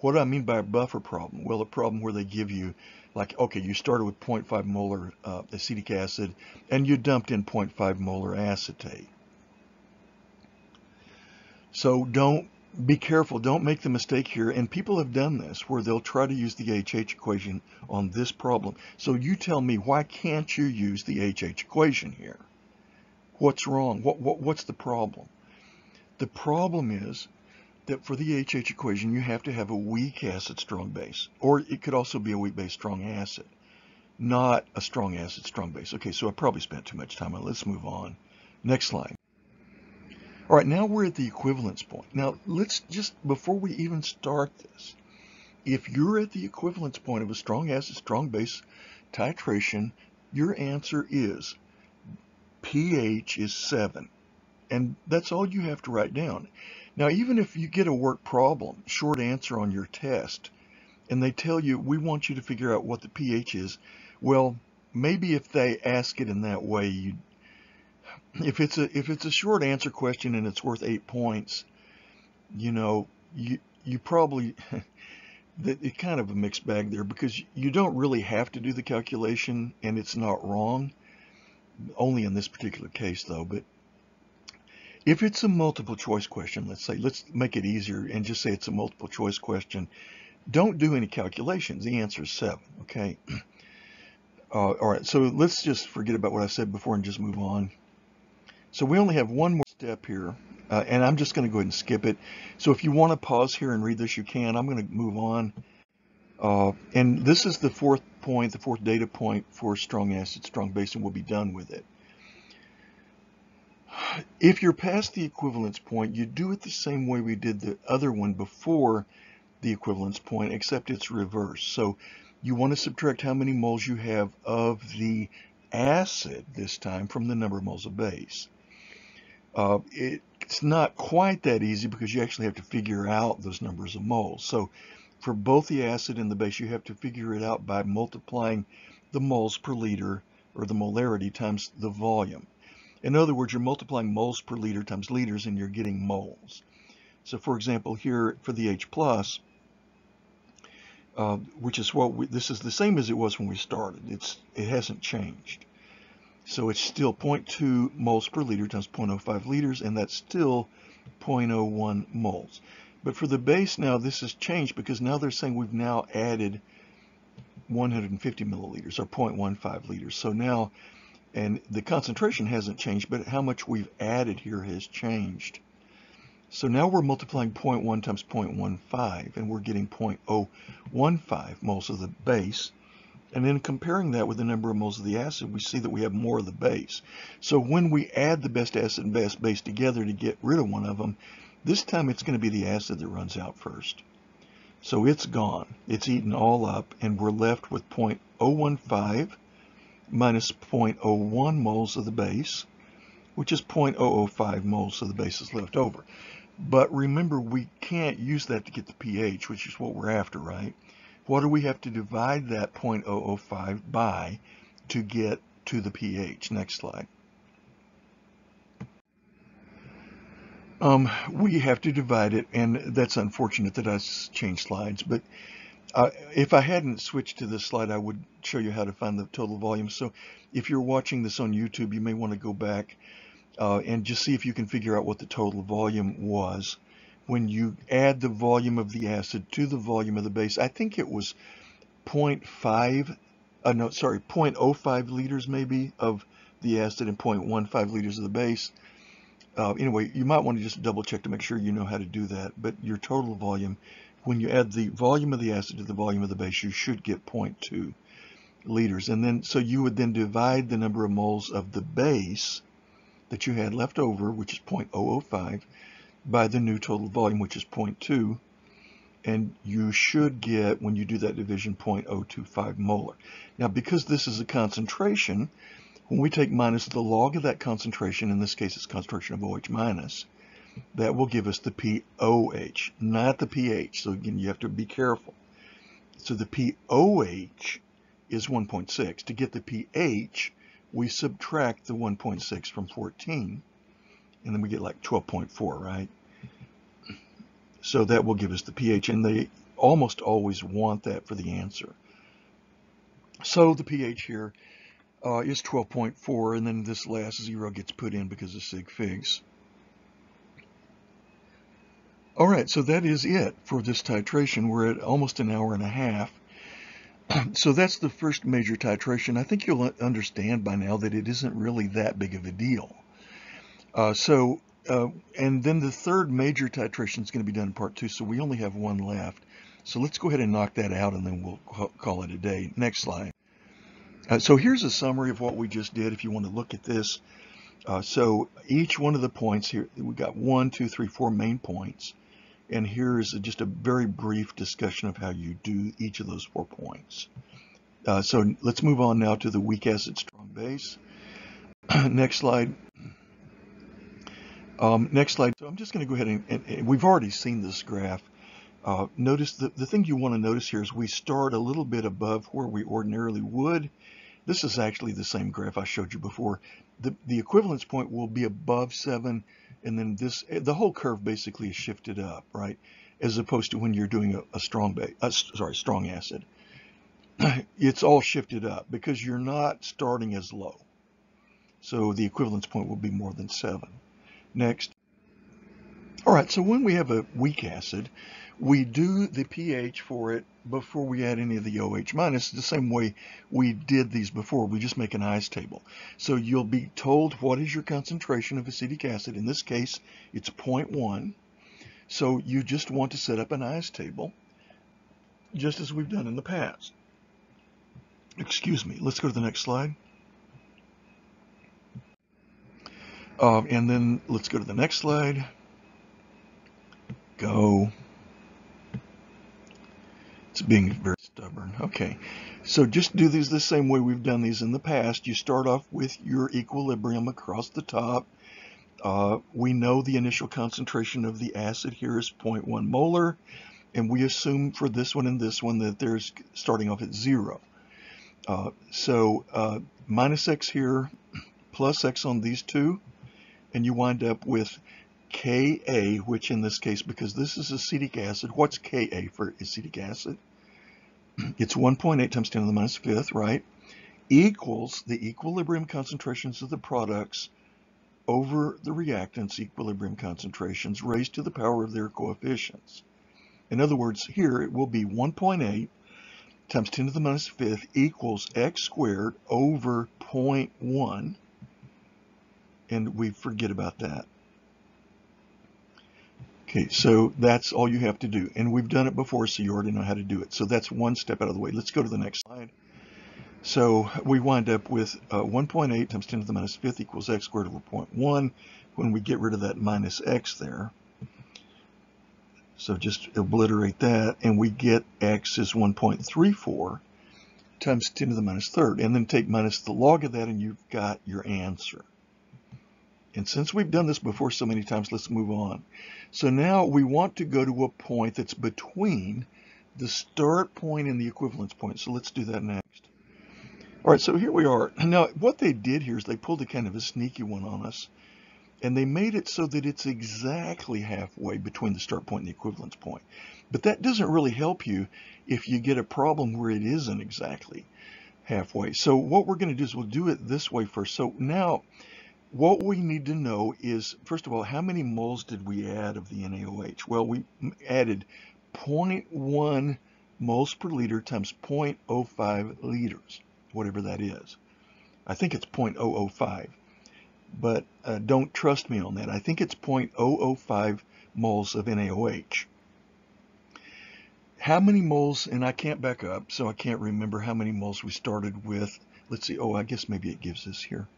What do I mean by a buffer problem? Well, a problem where they give you, like, okay, you started with 0.5 molar uh, acetic acid, and you dumped in 0.5 molar acetate. So don't be careful. Don't make the mistake here. And people have done this where they'll try to use the HH equation on this problem. So you tell me, why can't you use the HH equation here? What's wrong? What, what, what's the problem? The problem is that for the HH equation, you have to have a weak acid strong base, or it could also be a weak base strong acid, not a strong acid strong base. Okay, so I probably spent too much time on. Let's move on. Next slide. All right, now we're at the equivalence point. Now, let's just, before we even start this, if you're at the equivalence point of a strong acid, strong base titration, your answer is pH is 7. And that's all you have to write down. Now, even if you get a work problem, short answer on your test, and they tell you, we want you to figure out what the pH is, well, maybe if they ask it in that way, you if it's a if it's a short answer question and it's worth eight points, you know, you you probably it's kind of a mixed bag there because you don't really have to do the calculation and it's not wrong. Only in this particular case though, but if it's a multiple choice question, let's say, let's make it easier and just say it's a multiple choice question. Don't do any calculations. The answer is seven, okay? Uh, all right, so let's just forget about what I said before and just move on. So we only have one more step here, uh, and I'm just going to go ahead and skip it. So if you want to pause here and read this, you can. I'm going to move on. Uh, and this is the fourth point, the fourth data point for strong acid, strong base, and we'll be done with it. If you're past the equivalence point, you do it the same way we did the other one before the equivalence point, except it's reverse. So you want to subtract how many moles you have of the acid this time from the number of moles of base. Uh, it, it's not quite that easy because you actually have to figure out those numbers of moles. So for both the acid and the base, you have to figure it out by multiplying the moles per liter or the molarity times the volume. In other words, you're multiplying moles per liter times liters and you're getting moles. So for example, here for the H plus, uh, which is what we, this is the same as it was when we started. It's It hasn't changed. So it's still 0.2 moles per liter times 0.05 liters, and that's still 0.01 moles. But for the base now, this has changed because now they're saying we've now added 150 milliliters or 0.15 liters. So now, and the concentration hasn't changed, but how much we've added here has changed. So now we're multiplying 0.1 times 0.15, and we're getting 0.015 moles of the base. And then comparing that with the number of moles of the acid, we see that we have more of the base. So when we add the best acid and best base together to get rid of one of them, this time it's going to be the acid that runs out first. So it's gone. It's eaten all up, and we're left with 0.015 minus 0.01 moles of the base, which is 0.005 moles of the base is left over. But remember, we can't use that to get the pH, which is what we're after, right? What do we have to divide that 0.005 by to get to the pH? Next slide. Um, we have to divide it, and that's unfortunate that I changed slides, but uh, if I hadn't switched to this slide, I would show you how to find the total volume. So if you're watching this on YouTube, you may want to go back uh, and just see if you can figure out what the total volume was. When you add the volume of the acid to the volume of the base, I think it was 0.5, uh, no, sorry, 0.05 liters maybe of the acid and 0.15 liters of the base. Uh, anyway, you might want to just double check to make sure you know how to do that. But your total volume, when you add the volume of the acid to the volume of the base, you should get 0.2 liters. And then, so you would then divide the number of moles of the base that you had left over, which is 0.005, by the new total volume, which is 0.2. And you should get, when you do that division, 0.025 molar. Now, because this is a concentration, when we take minus the log of that concentration, in this case it's concentration of OH minus, that will give us the POH, not the pH. So again, you have to be careful. So the POH is 1.6. To get the pH, we subtract the 1.6 from 14, and then we get like 12.4, right? So that will give us the pH, and they almost always want that for the answer. So the pH here uh, is 12.4, and then this last zero gets put in because of sig figs. All right, so that is it for this titration. We're at almost an hour and a half. so that's the first major titration. I think you'll understand by now that it isn't really that big of a deal. Uh, so, uh, and then the third major titration is going to be done in part two, so we only have one left. So let's go ahead and knock that out and then we'll call it a day. Next slide. Uh, so here's a summary of what we just did if you want to look at this. Uh, so each one of the points here, we got one, two, three, four main points. And here's just a very brief discussion of how you do each of those four points. Uh, so let's move on now to the weak acid strong base. next slide. Um, next slide. So I'm just going to go ahead and, and, and, we've already seen this graph. Uh, notice the, the thing you want to notice here is we start a little bit above where we ordinarily would this is actually the same graph I showed you before. The, the equivalence point will be above 7, and then this the whole curve basically is shifted up, right? As opposed to when you're doing a, a strong base, sorry, strong acid. it's all shifted up because you're not starting as low. So the equivalence point will be more than 7. Next. All right, so when we have a weak acid, we do the pH for it before we add any of the OH minus the same way we did these before. We just make an ice table. So you'll be told what is your concentration of acetic acid. In this case, it's 0.1. So you just want to set up an ice table just as we've done in the past. Excuse me. Let's go to the next slide. Uh, and then let's go to the next slide. Go. It's being very stubborn. Okay, so just do these the same way we've done these in the past. You start off with your equilibrium across the top. Uh, we know the initial concentration of the acid here is 0.1 molar, and we assume for this one and this one that there's starting off at zero. Uh, so uh, minus x here, plus x on these two, and you wind up with Ka, which in this case, because this is acetic acid, what's Ka for acetic acid? It's 1.8 times 10 to the minus fifth, right? Equals the equilibrium concentrations of the products over the reactants equilibrium concentrations raised to the power of their coefficients. In other words, here it will be 1.8 times 10 to the minus fifth equals x squared over 0.1. And we forget about that. Okay, so that's all you have to do. And we've done it before, so you already know how to do it. So that's one step out of the way. Let's go to the next slide. So we wind up with uh, 1.8 times 10 to the minus fifth equals x squared over 0.1 when we get rid of that minus x there. So just obliterate that, and we get x is 1.34 times 10 to the minus third, and then take minus the log of that, and you've got your answer. And since we've done this before so many times, let's move on. So now we want to go to a point that's between the start point and the equivalence point. So let's do that next. All right, so here we are. Now, what they did here is they pulled a kind of a sneaky one on us, and they made it so that it's exactly halfway between the start point and the equivalence point. But that doesn't really help you if you get a problem where it isn't exactly halfway. So what we're going to do is we'll do it this way first. So now what we need to know is, first of all, how many moles did we add of the NaOH? Well, we added 0.1 moles per liter times 0.05 liters, whatever that is. I think it's 0.005, but uh, don't trust me on that. I think it's 0.005 moles of NaOH. How many moles, and I can't back up, so I can't remember how many moles we started with. Let's see, oh, I guess maybe it gives us here.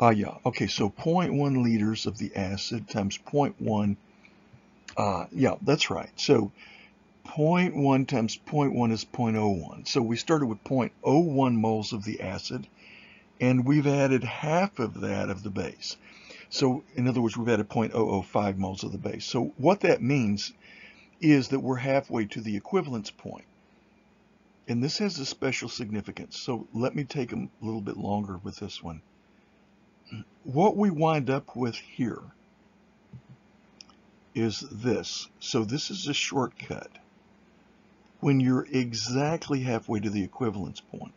Uh, yeah. Okay, so 0.1 liters of the acid times 0.1. Uh, yeah, that's right. So 0.1 times 0.1 is 0.01. So we started with 0.01 moles of the acid, and we've added half of that of the base. So in other words, we've added 0.005 moles of the base. So what that means is that we're halfway to the equivalence point. And this has a special significance. So let me take a little bit longer with this one what we wind up with here is this. So this is a shortcut. When you're exactly halfway to the equivalence point,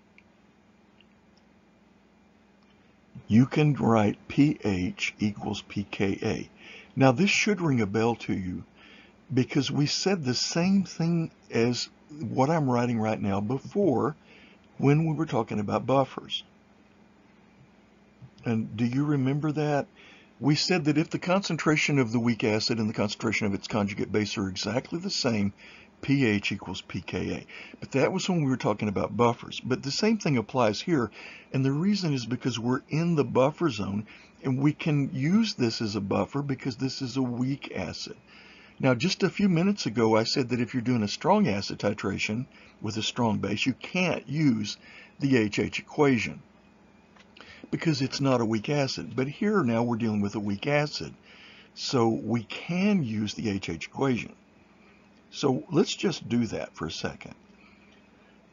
you can write pH equals pKa. Now this should ring a bell to you because we said the same thing as what I'm writing right now before when we were talking about buffers. And do you remember that? We said that if the concentration of the weak acid and the concentration of its conjugate base are exactly the same, pH equals pKa. But that was when we were talking about buffers. But the same thing applies here. And the reason is because we're in the buffer zone and we can use this as a buffer because this is a weak acid. Now, just a few minutes ago, I said that if you're doing a strong acid titration with a strong base, you can't use the HH equation because it's not a weak acid. But here now we're dealing with a weak acid. So we can use the HH equation. So let's just do that for a second.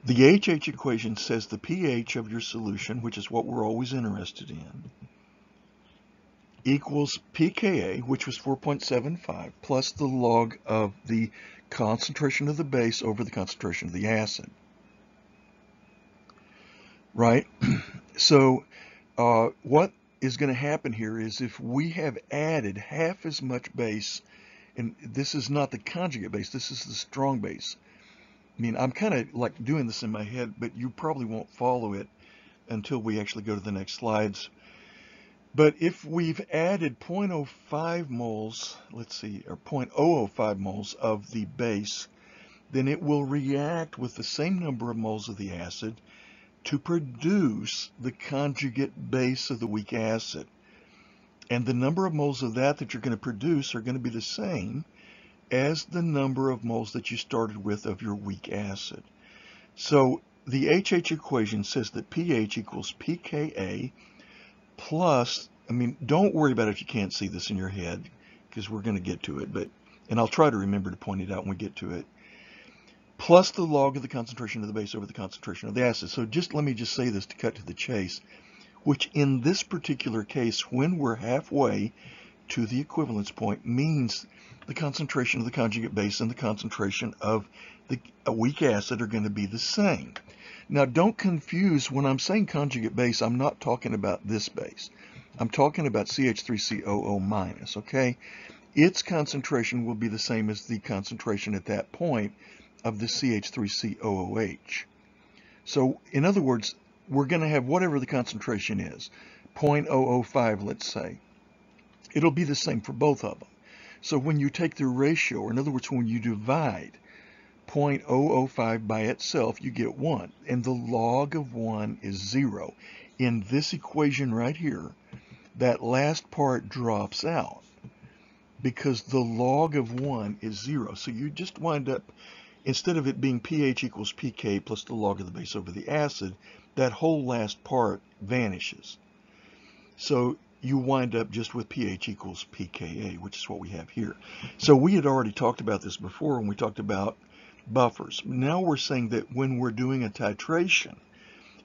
The HH equation says the pH of your solution, which is what we're always interested in, equals pKa, which was 4.75, plus the log of the concentration of the base over the concentration of the acid. Right? so uh, what is going to happen here is if we have added half as much base, and this is not the conjugate base, this is the strong base. I mean, I'm kind of like doing this in my head, but you probably won't follow it until we actually go to the next slides. But if we've added 0.05 moles, let's see, or 0.005 moles of the base, then it will react with the same number of moles of the acid to produce the conjugate base of the weak acid. And the number of moles of that that you're going to produce are going to be the same as the number of moles that you started with of your weak acid. So the HH equation says that pH equals pKa plus, I mean, don't worry about it if you can't see this in your head because we're going to get to it, but, and I'll try to remember to point it out when we get to it plus the log of the concentration of the base over the concentration of the acid. So just let me just say this to cut to the chase, which in this particular case, when we're halfway to the equivalence point, means the concentration of the conjugate base and the concentration of the weak acid are going to be the same. Now don't confuse, when I'm saying conjugate base, I'm not talking about this base. I'm talking about CH3COO minus, okay? Its concentration will be the same as the concentration at that point, of the CH3COOH. So in other words, we're going to have whatever the concentration is, 0.005 let's say. It'll be the same for both of them. So when you take the ratio, or in other words, when you divide 0.005 by itself, you get 1. And the log of 1 is 0. In this equation right here, that last part drops out because the log of 1 is 0. So you just wind up, instead of it being pH equals pK plus the log of the base over the acid, that whole last part vanishes. So you wind up just with pH equals pKa, which is what we have here. So we had already talked about this before when we talked about buffers. Now we're saying that when we're doing a titration,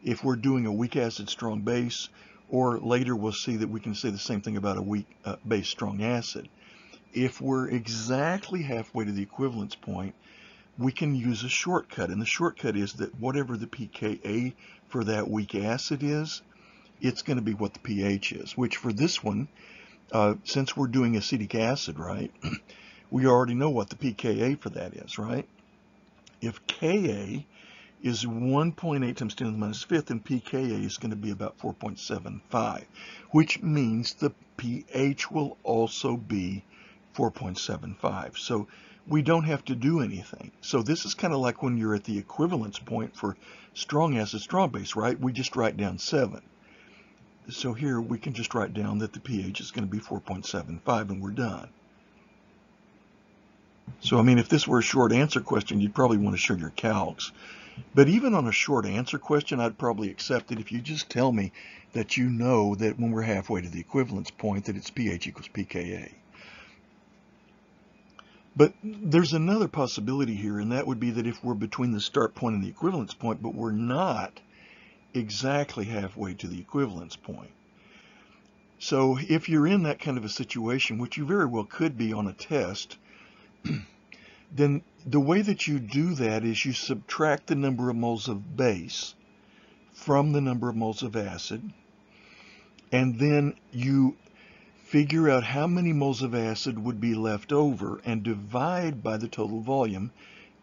if we're doing a weak acid strong base, or later we'll see that we can say the same thing about a weak uh, base strong acid. If we're exactly halfway to the equivalence point, we can use a shortcut. And the shortcut is that whatever the pKa for that weak acid is, it's going to be what the pH is, which for this one, uh, since we're doing acetic acid, right, we already know what the pKa for that is, right? If Ka is 1.8 times 10 to the minus fifth, and pKa is going to be about 4.75, which means the pH will also be 4.75. So we don't have to do anything. So this is kind of like when you're at the equivalence point for strong acid, strong base, right? We just write down 7. So here we can just write down that the pH is going to be 4.75 and we're done. So, I mean, if this were a short answer question, you'd probably want to show your calcs. But even on a short answer question, I'd probably accept it if you just tell me that you know that when we're halfway to the equivalence point that it's pH equals pKa. But there's another possibility here, and that would be that if we're between the start point and the equivalence point, but we're not exactly halfway to the equivalence point. So if you're in that kind of a situation, which you very well could be on a test, then the way that you do that is you subtract the number of moles of base from the number of moles of acid, and then you figure out how many moles of acid would be left over and divide by the total volume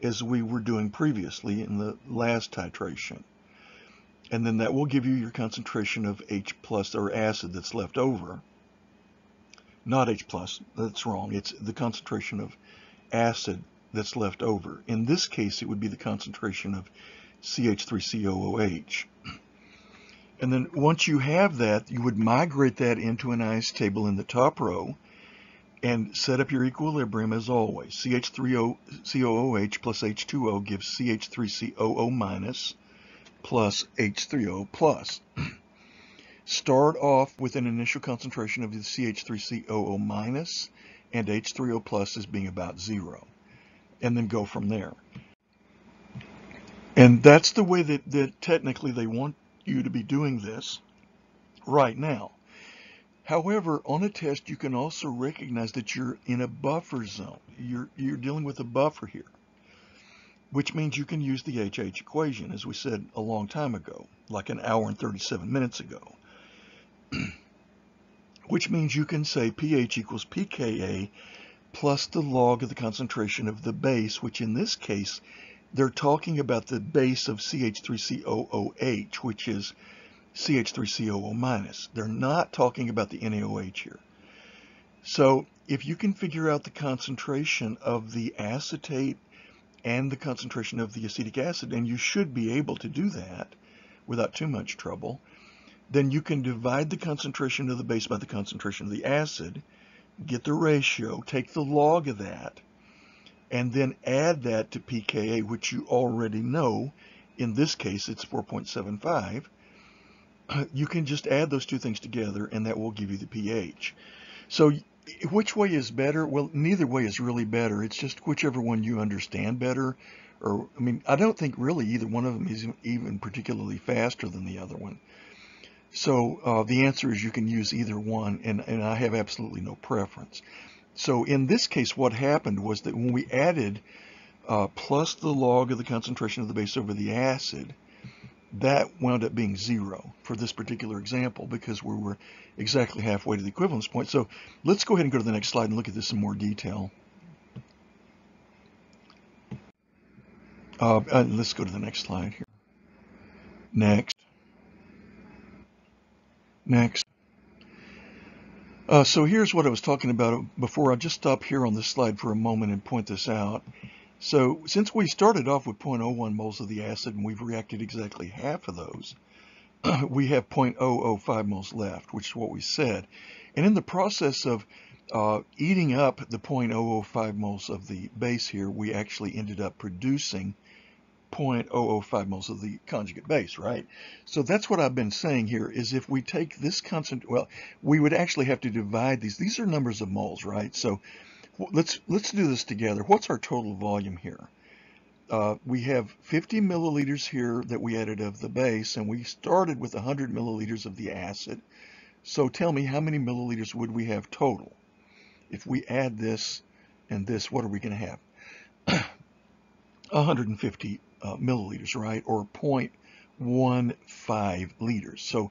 as we were doing previously in the last titration. And then that will give you your concentration of H plus or acid that's left over. Not H plus, that's wrong. It's the concentration of acid that's left over. In this case, it would be the concentration of CH3COOH. And then once you have that, you would migrate that into an ice table in the top row and set up your equilibrium as always. CH3COOH plus H2O gives CH3COO minus plus H3O plus. Start off with an initial concentration of the CH3COO minus and H3O plus as being about zero and then go from there. And that's the way that, that technically they want you to be doing this right now. However, on a test, you can also recognize that you're in a buffer zone. You're, you're dealing with a buffer here, which means you can use the HH equation, as we said a long time ago, like an hour and 37 minutes ago. which means you can say pH equals pKa plus the log of the concentration of the base, which in this case, they're talking about the base of CH3COOH, which is CH3COO minus. They're not talking about the NaOH here. So if you can figure out the concentration of the acetate and the concentration of the acetic acid, and you should be able to do that without too much trouble, then you can divide the concentration of the base by the concentration of the acid, get the ratio, take the log of that, and then add that to pKa, which you already know. In this case, it's 4.75. You can just add those two things together, and that will give you the pH. So which way is better? Well, neither way is really better. It's just whichever one you understand better. Or, I mean, I don't think really either one of them is even particularly faster than the other one. So uh, the answer is you can use either one, and, and I have absolutely no preference. So in this case, what happened was that when we added uh, plus the log of the concentration of the base over the acid, that wound up being zero for this particular example because we were exactly halfway to the equivalence point. So let's go ahead and go to the next slide and look at this in more detail. Uh, uh, let's go to the next slide here. Next. Next. Uh, so here's what I was talking about before. I'll just stop here on this slide for a moment and point this out. So since we started off with 0.01 moles of the acid and we've reacted exactly half of those, we have 0.005 moles left, which is what we said. And in the process of uh, eating up the 0.005 moles of the base here, we actually ended up producing 0.005 moles of the conjugate base, right? So that's what I've been saying here is if we take this constant, well, we would actually have to divide these. These are numbers of moles, right? So let's let's do this together. What's our total volume here? Uh, we have 50 milliliters here that we added of the base, and we started with 100 milliliters of the acid. So tell me, how many milliliters would we have total? If we add this and this, what are we going to have? 150 uh, milliliters, right? Or 0.15 liters. So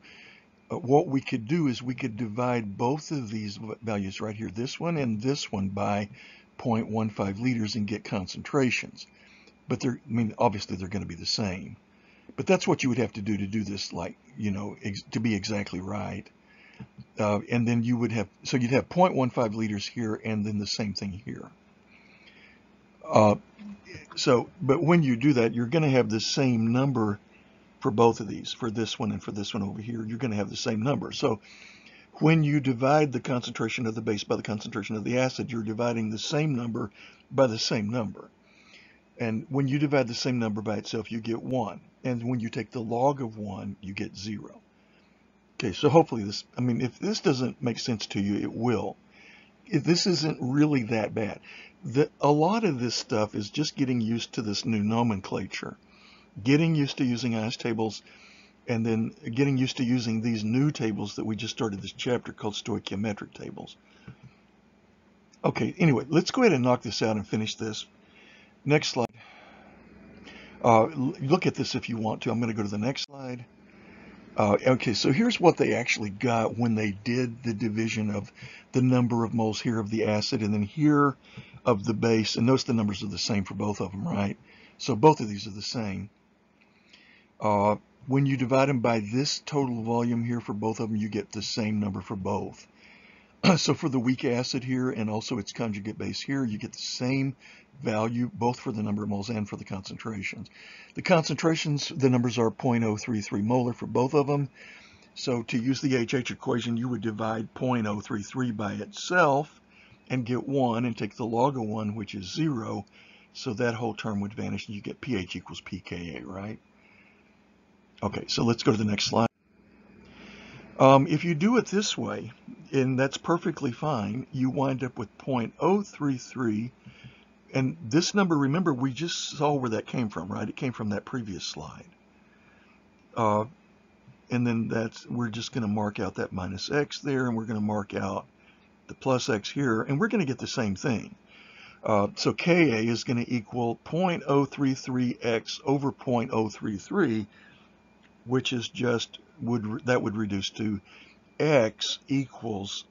uh, what we could do is we could divide both of these values right here, this one and this one by 0.15 liters and get concentrations. But they're, I mean, obviously they're going to be the same. But that's what you would have to do to do this, like, you know, to be exactly right. Uh, and then you would have, so you'd have 0.15 liters here and then the same thing here. Uh, so, but when you do that, you're going to have the same number for both of these, for this one and for this one over here, you're going to have the same number. So when you divide the concentration of the base by the concentration of the acid, you're dividing the same number by the same number. And when you divide the same number by itself, you get 1. And when you take the log of 1, you get 0. Okay, so hopefully this, I mean, if this doesn't make sense to you, it will. This isn't really that bad. The, a lot of this stuff is just getting used to this new nomenclature getting used to using ICE tables, and then getting used to using these new tables that we just started this chapter called stoichiometric tables. Okay, anyway, let's go ahead and knock this out and finish this. Next slide. Uh, look at this if you want to. I'm going to go to the next slide. Uh, okay, so here's what they actually got when they did the division of the number of moles here of the acid and then here of the base. And notice the numbers are the same for both of them, right? So both of these are the same. Uh, when you divide them by this total volume here for both of them, you get the same number for both. so for the weak acid here and also its conjugate base here, you get the same value both for the number of moles and for the concentrations. The concentrations, the numbers are 0.033 molar for both of them. So to use the HH equation, you would divide 0.033 by itself and get 1 and take the log of 1, which is 0. So that whole term would vanish and you get pH equals pKa, right? Okay, so let's go to the next slide. Um, if you do it this way, and that's perfectly fine, you wind up with 0.033. And this number, remember, we just saw where that came from, right? It came from that previous slide. Uh, and then that's we're just going to mark out that minus x there, and we're going to mark out the plus x here, and we're going to get the same thing. Uh, so Ka is going to equal 0.033x over 0.033, which is just would that would reduce to x equals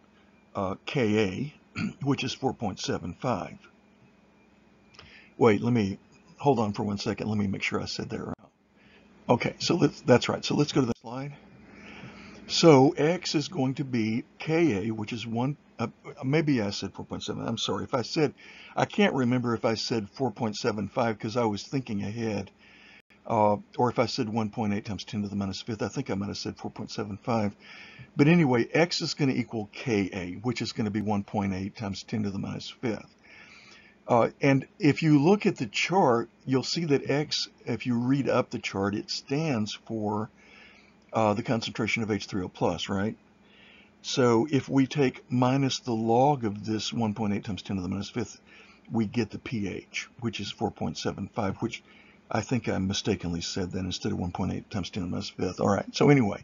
uh, Ka, which is 4.75. Wait, let me hold on for one second. Let me make sure I said that right. Okay, so that's right. So let's go to the slide. So x is going to be Ka, which is one, uh, maybe I said 4.7. I'm sorry. If I said, I can't remember if I said 4.75 because I was thinking ahead. Uh, or if I said 1.8 times 10 to the minus fifth, I think I might have said 4.75. But anyway, x is going to equal Ka, which is going to be 1.8 times 10 to the minus fifth. Uh, and if you look at the chart, you'll see that x, if you read up the chart, it stands for uh, the concentration of H3O plus, right? So if we take minus the log of this 1.8 times 10 to the minus fifth, we get the pH, which is 4.75, which I think I mistakenly said that instead of 1.8 times 10 to the minus fifth. All right, so anyway,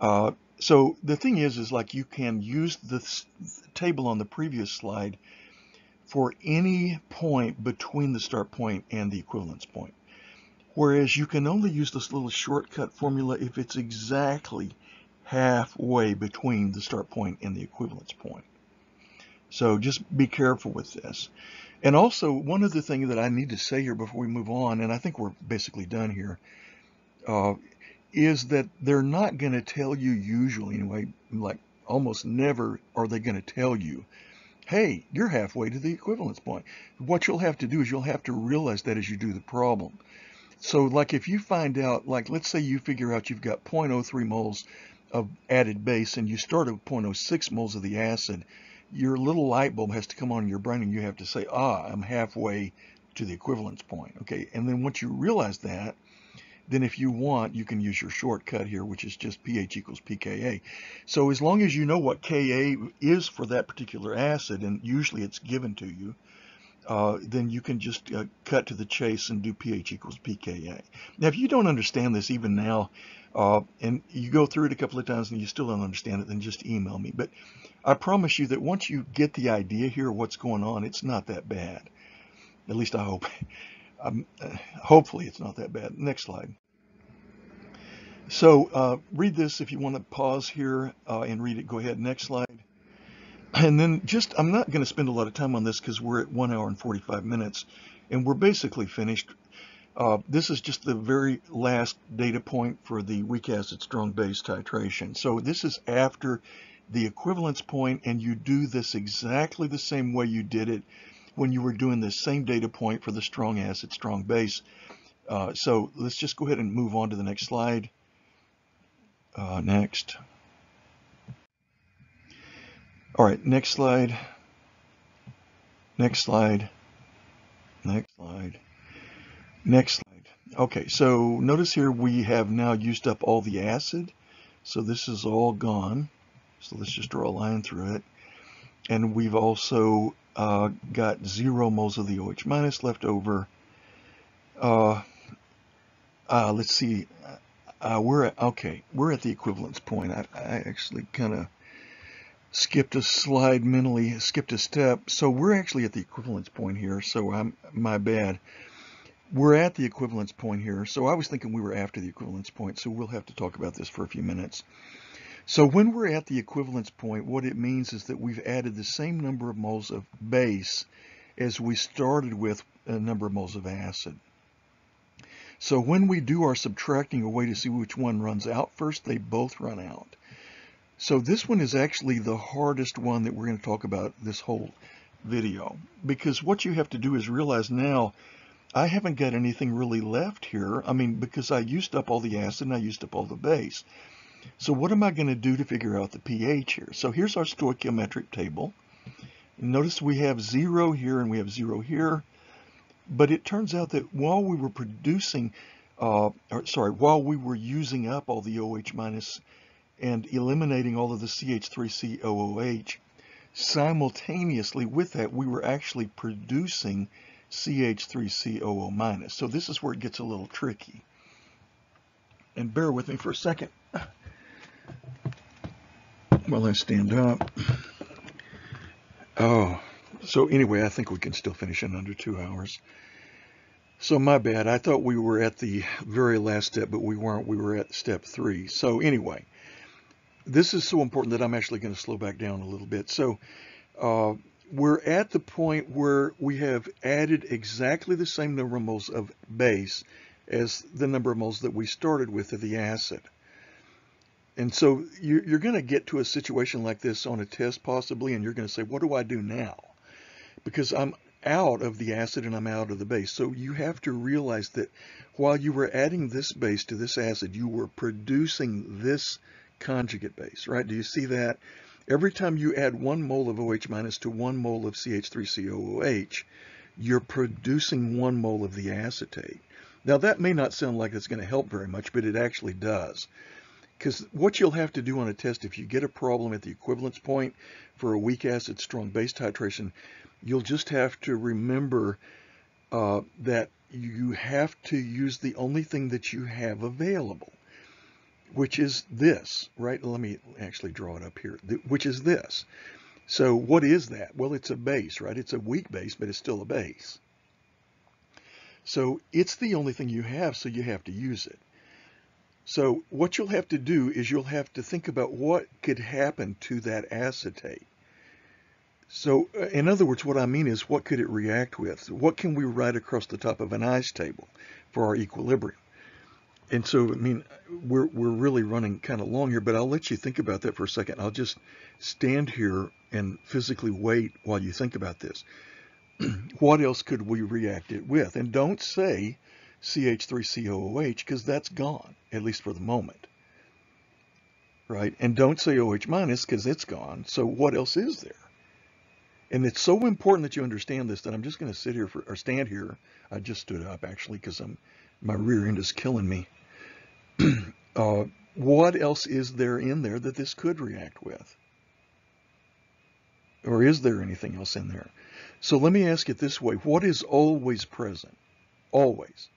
uh, so the thing is, is like you can use the table on the previous slide for any point between the start point and the equivalence point. Whereas you can only use this little shortcut formula if it's exactly halfway between the start point and the equivalence point. So just be careful with this. And also, one other thing that I need to say here before we move on, and I think we're basically done here, uh, is that they're not going to tell you usually, anyway, like almost never are they going to tell you, hey, you're halfway to the equivalence point. What you'll have to do is you'll have to realize that as you do the problem. So like if you find out, like let's say you figure out you've got 0.03 moles of added base and you start at 0.06 moles of the acid, your little light bulb has to come on in your brain and you have to say, ah, I'm halfway to the equivalence point. Okay, and then once you realize that, then if you want, you can use your shortcut here, which is just pH equals pKa. So as long as you know what Ka is for that particular acid, and usually it's given to you, uh, then you can just uh, cut to the chase and do pH equals pKa. Now, if you don't understand this even now, uh, and you go through it a couple of times and you still don't understand it, then just email me. But I promise you that once you get the idea here of what's going on, it's not that bad. At least I hope. Um, hopefully it's not that bad. Next slide. So uh, read this if you want to pause here uh, and read it. Go ahead. Next slide. And then just, I'm not going to spend a lot of time on this because we're at one hour and 45 minutes and we're basically finished. Uh, this is just the very last data point for the weak acid strong base titration. So this is after the equivalence point and you do this exactly the same way you did it when you were doing the same data point for the strong acid strong base. Uh, so let's just go ahead and move on to the next slide. Uh, next. All right, next slide. Next slide. Next slide. Next slide. Okay, so notice here we have now used up all the acid. So this is all gone. So let's just draw a line through it. And we've also uh, got zero moles of the OH minus left over. Uh, uh, let's see. Uh, we're at, okay. We're at the equivalence point. I, I actually kind of skipped a slide mentally, skipped a step. So we're actually at the equivalence point here. So I'm my bad. We're at the equivalence point here. So I was thinking we were after the equivalence point. So we'll have to talk about this for a few minutes. So when we're at the equivalence point, what it means is that we've added the same number of moles of base as we started with a number of moles of acid. So when we do our subtracting away to see which one runs out first, they both run out. So this one is actually the hardest one that we're going to talk about this whole video because what you have to do is realize now I haven't got anything really left here. I mean, because I used up all the acid and I used up all the base. So what am I going to do to figure out the pH here? So here's our stoichiometric table. Notice we have zero here and we have zero here. But it turns out that while we were producing, uh, or sorry, while we were using up all the OH minus and eliminating all of the CH3COOH, simultaneously with that, we were actually producing CH3COO minus. So this is where it gets a little tricky. And bear with me for a second while I stand up. Oh, so anyway, I think we can still finish in under two hours. So my bad. I thought we were at the very last step, but we weren't. We were at step three. So anyway, this is so important that I'm actually going to slow back down a little bit. So uh, we're at the point where we have added exactly the same number of moles of base as the number of moles that we started with of the acid. And so you're going to get to a situation like this on a test possibly, and you're going to say, what do I do now? Because I'm out of the acid and I'm out of the base. So you have to realize that while you were adding this base to this acid, you were producing this conjugate base, right? Do you see that? Every time you add one mole of OH minus to one mole of CH3COOH, you're producing one mole of the acetate. Now that may not sound like it's going to help very much, but it actually does. Because what you'll have to do on a test, if you get a problem at the equivalence point for a weak acid strong base titration, you'll just have to remember uh, that you have to use the only thing that you have available which is this, right? Let me actually draw it up here, which is this. So what is that? Well, it's a base, right? It's a weak base, but it's still a base. So it's the only thing you have, so you have to use it. So what you'll have to do is you'll have to think about what could happen to that acetate. So uh, in other words, what I mean is what could it react with? What can we write across the top of an ice table for our equilibrium? And so, I mean, we're, we're really running kind of long here, but I'll let you think about that for a second. I'll just stand here and physically wait while you think about this. what else could we react it with? And don't say CH3COOH because that's gone, at least for the moment. Right? And don't say OH minus because it's gone. So what else is there? And it's so important that you understand this that I'm just going to sit here for, or stand here. I just stood up actually because I'm my rear end is killing me. uh, what else is there in there that this could react with? Or is there anything else in there? So let me ask it this way. What is always present? Always.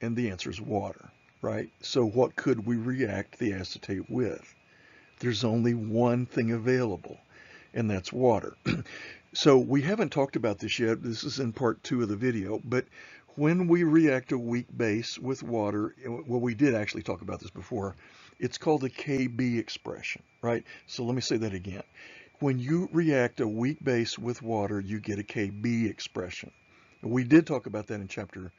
And the answer is water, right? So what could we react the acetate with? There's only one thing available, and that's water. so we haven't talked about this yet. This is in part two of the video, but when we react a weak base with water, well, we did actually talk about this before. It's called the KB expression, right? So let me say that again. When you react a weak base with water, you get a KB expression. We did talk about that in chapter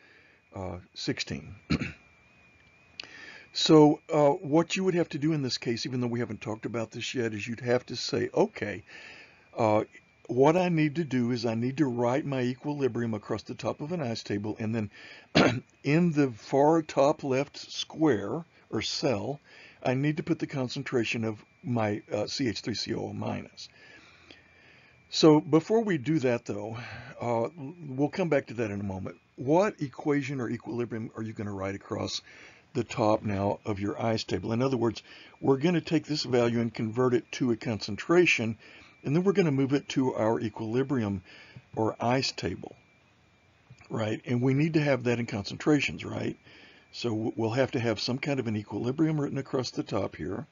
uh, 16. so uh, what you would have to do in this case, even though we haven't talked about this yet, is you'd have to say, okay, uh, what I need to do is I need to write my equilibrium across the top of an ice table and then in the far top left square or cell, I need to put the concentration of my uh, CH3COO minus. So before we do that though, uh, we'll come back to that in a moment. What equation or equilibrium are you going to write across the top now of your ice table? In other words, we're going to take this value and convert it to a concentration, and then we're going to move it to our equilibrium or ice table, right? And we need to have that in concentrations, right? So we'll have to have some kind of an equilibrium written across the top here.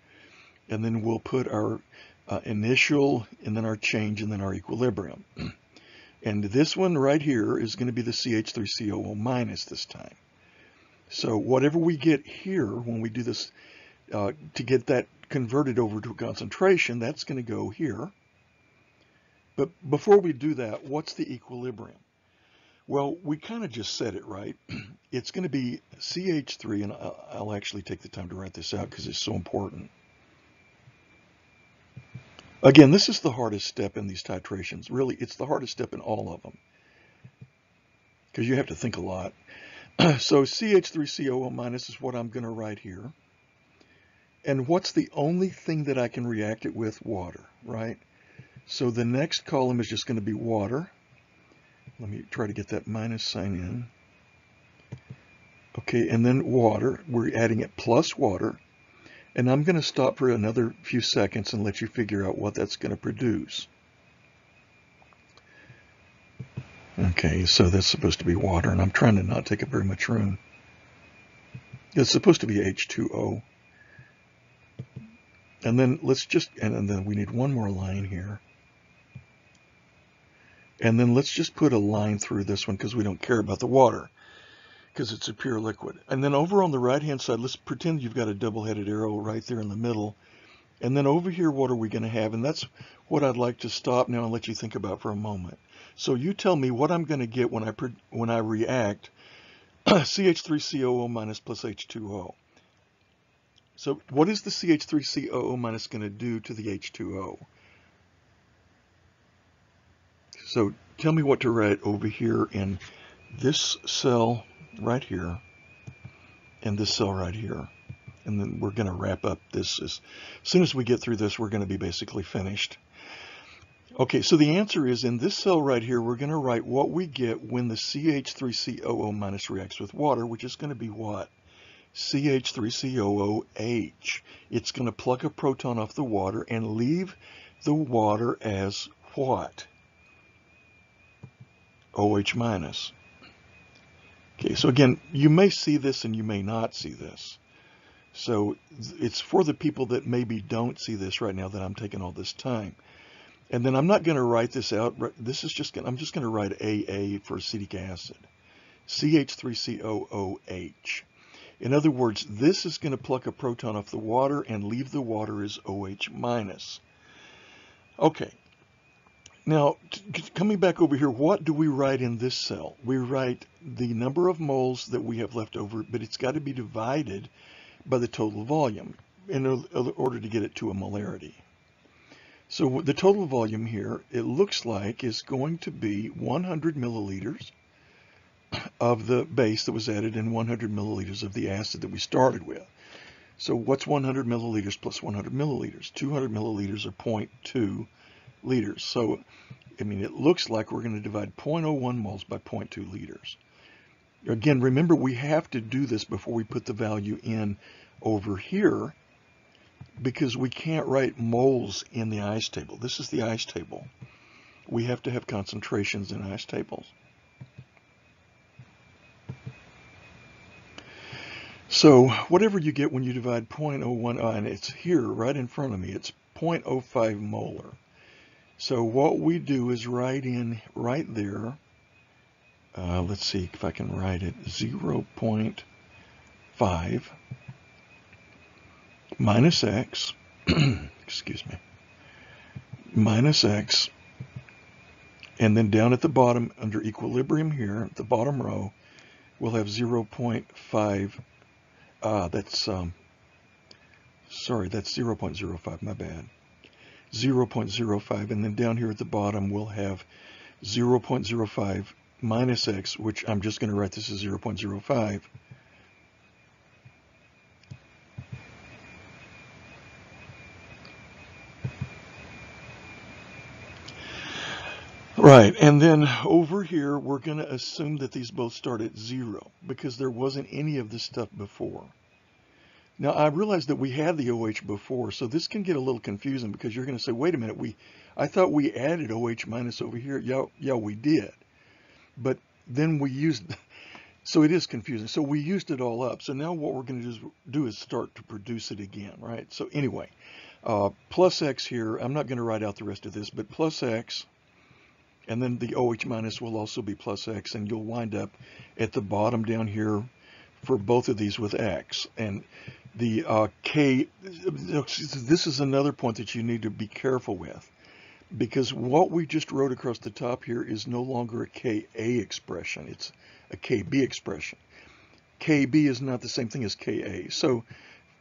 And then we'll put our uh, initial and then our change and then our equilibrium. and this one right here is going to be the CH3COO minus this time. So whatever we get here when we do this uh, to get that converted over to a concentration, that's going to go here. But before we do that, what's the equilibrium? Well, we kind of just said it, right? It's going to be CH3, and I'll actually take the time to write this out because it's so important. Again, this is the hardest step in these titrations. Really, it's the hardest step in all of them because you have to think a lot. so CH3COO minus is what I'm going to write here. And what's the only thing that I can react it with? Water, right? So the next column is just going to be water. Let me try to get that minus sign in. Okay, and then water. We're adding it plus water. And I'm going to stop for another few seconds and let you figure out what that's going to produce. Okay, so that's supposed to be water, and I'm trying to not take up very much room. It's supposed to be H2O. And then let's just, and then we need one more line here. And then let's just put a line through this one because we don't care about the water because it's a pure liquid. And then over on the right hand side, let's pretend you've got a double-headed arrow right there in the middle. And then over here, what are we going to have? And that's what I'd like to stop now and let you think about for a moment. So you tell me what I'm going to get when I when I react CH3COO minus plus H2O. So what is the CH3COO minus going to do to the H2O? So tell me what to write over here in this cell right here and this cell right here. And then we're going to wrap up this. As soon as we get through this, we're going to be basically finished. Okay, so the answer is in this cell right here, we're going to write what we get when the CH3COO minus reacts with water, which is going to be what? CH3COOH. It's going to pluck a proton off the water and leave the water as what? OH minus. Okay, so again, you may see this and you may not see this. So it's for the people that maybe don't see this right now that I'm taking all this time. And then I'm not going to write this out. This is just gonna, I'm just going to write AA for acetic acid. CH3COOH. In other words, this is going to pluck a proton off the water and leave the water as OH minus. Okay, now, coming back over here, what do we write in this cell? We write the number of moles that we have left over, but it's got to be divided by the total volume in order to get it to a molarity. So the total volume here, it looks like is going to be 100 milliliters of the base that was added and 100 milliliters of the acid that we started with. So what's 100 milliliters plus 100 milliliters? 200 milliliters or 0.2 liters. So, I mean, it looks like we're going to divide 0.01 moles by 0.2 liters. Again, remember we have to do this before we put the value in over here because we can't write moles in the ice table. This is the ice table. We have to have concentrations in ice tables. So whatever you get when you divide 0.01, uh, and it's here right in front of me, it's 0.05 molar. So what we do is write in right there, uh, let's see if I can write it, 0.5 minus x, excuse me, minus x, and then down at the bottom under equilibrium here, the bottom row, we'll have 0.5 Ah, that's, um, sorry, that's 0.05, my bad. 0.05, and then down here at the bottom, we'll have 0.05 minus x, which I'm just going to write this as 0.05. Right, and then over here, we're going to assume that these both start at zero because there wasn't any of this stuff before. Now, I realize that we had the OH before, so this can get a little confusing because you're going to say, wait a minute, we, I thought we added OH minus over here. Yeah, yeah, we did. But then we used, so it is confusing. So we used it all up. So now what we're going to do is start to produce it again, right? So anyway, uh, plus X here, I'm not going to write out the rest of this, but plus X, and then the OH minus will also be plus X, and you'll wind up at the bottom down here for both of these with X. And the uh, K, this is another point that you need to be careful with because what we just wrote across the top here is no longer a Ka expression, it's a Kb expression. Kb is not the same thing as Ka. So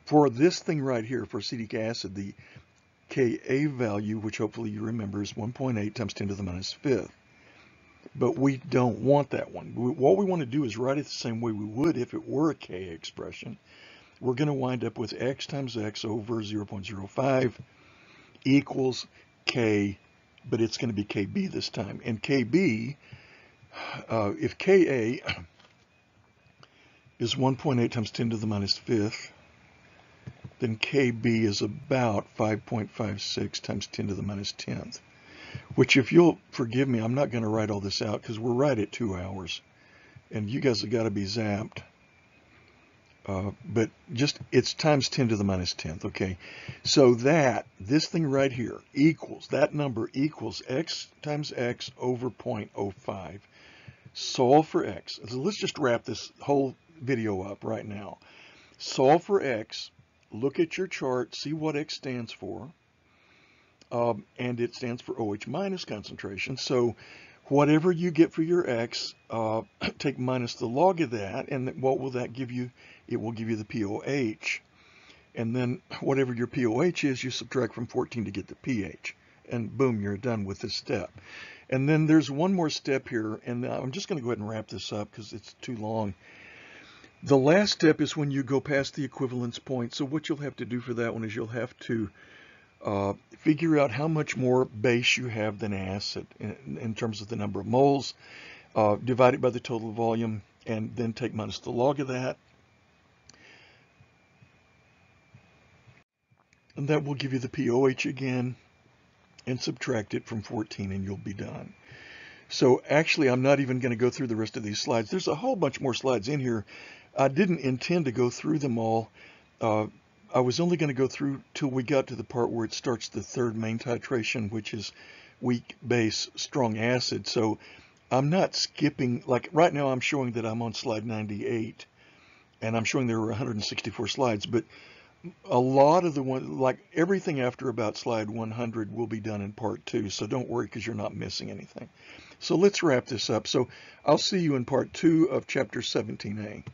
for this thing right here, for acetic acid, the Ka value, which hopefully you remember, is 1.8 times 10 to the minus fifth. But we don't want that one. What we want to do is write it the same way we would if it were a Ka expression. We're going to wind up with x times x over 0.05 equals K, but it's going to be Kb this time. And Kb, uh, if Ka is 1.8 times 10 to the minus fifth, then KB is about 5.56 times 10 to the minus 10th, which if you'll forgive me, I'm not going to write all this out because we're right at two hours and you guys have got to be zapped. Uh, but just it's times 10 to the minus 10th, okay? So that, this thing right here equals, that number equals x times x over 0.05. Solve for x. So let's just wrap this whole video up right now. Solve for x look at your chart, see what X stands for, um, and it stands for OH minus concentration. So whatever you get for your X, uh, take minus the log of that, and what will that give you? It will give you the POH. And then whatever your POH is, you subtract from 14 to get the pH. And boom, you're done with this step. And then there's one more step here, and I'm just going to go ahead and wrap this up because it's too long. The last step is when you go past the equivalence point. So what you'll have to do for that one is you'll have to uh, figure out how much more base you have than acid in, in terms of the number of moles, uh, divide it by the total volume, and then take minus the log of that. And that will give you the POH again, and subtract it from 14 and you'll be done. So actually, I'm not even going to go through the rest of these slides. There's a whole bunch more slides in here I didn't intend to go through them all. Uh, I was only going to go through till we got to the part where it starts the third main titration, which is weak base, strong acid. So I'm not skipping, like right now I'm showing that I'm on slide 98 and I'm showing there were 164 slides, but a lot of the one, like everything after about slide 100 will be done in part two. So don't worry because you're not missing anything. So let's wrap this up. So I'll see you in part two of chapter 17a.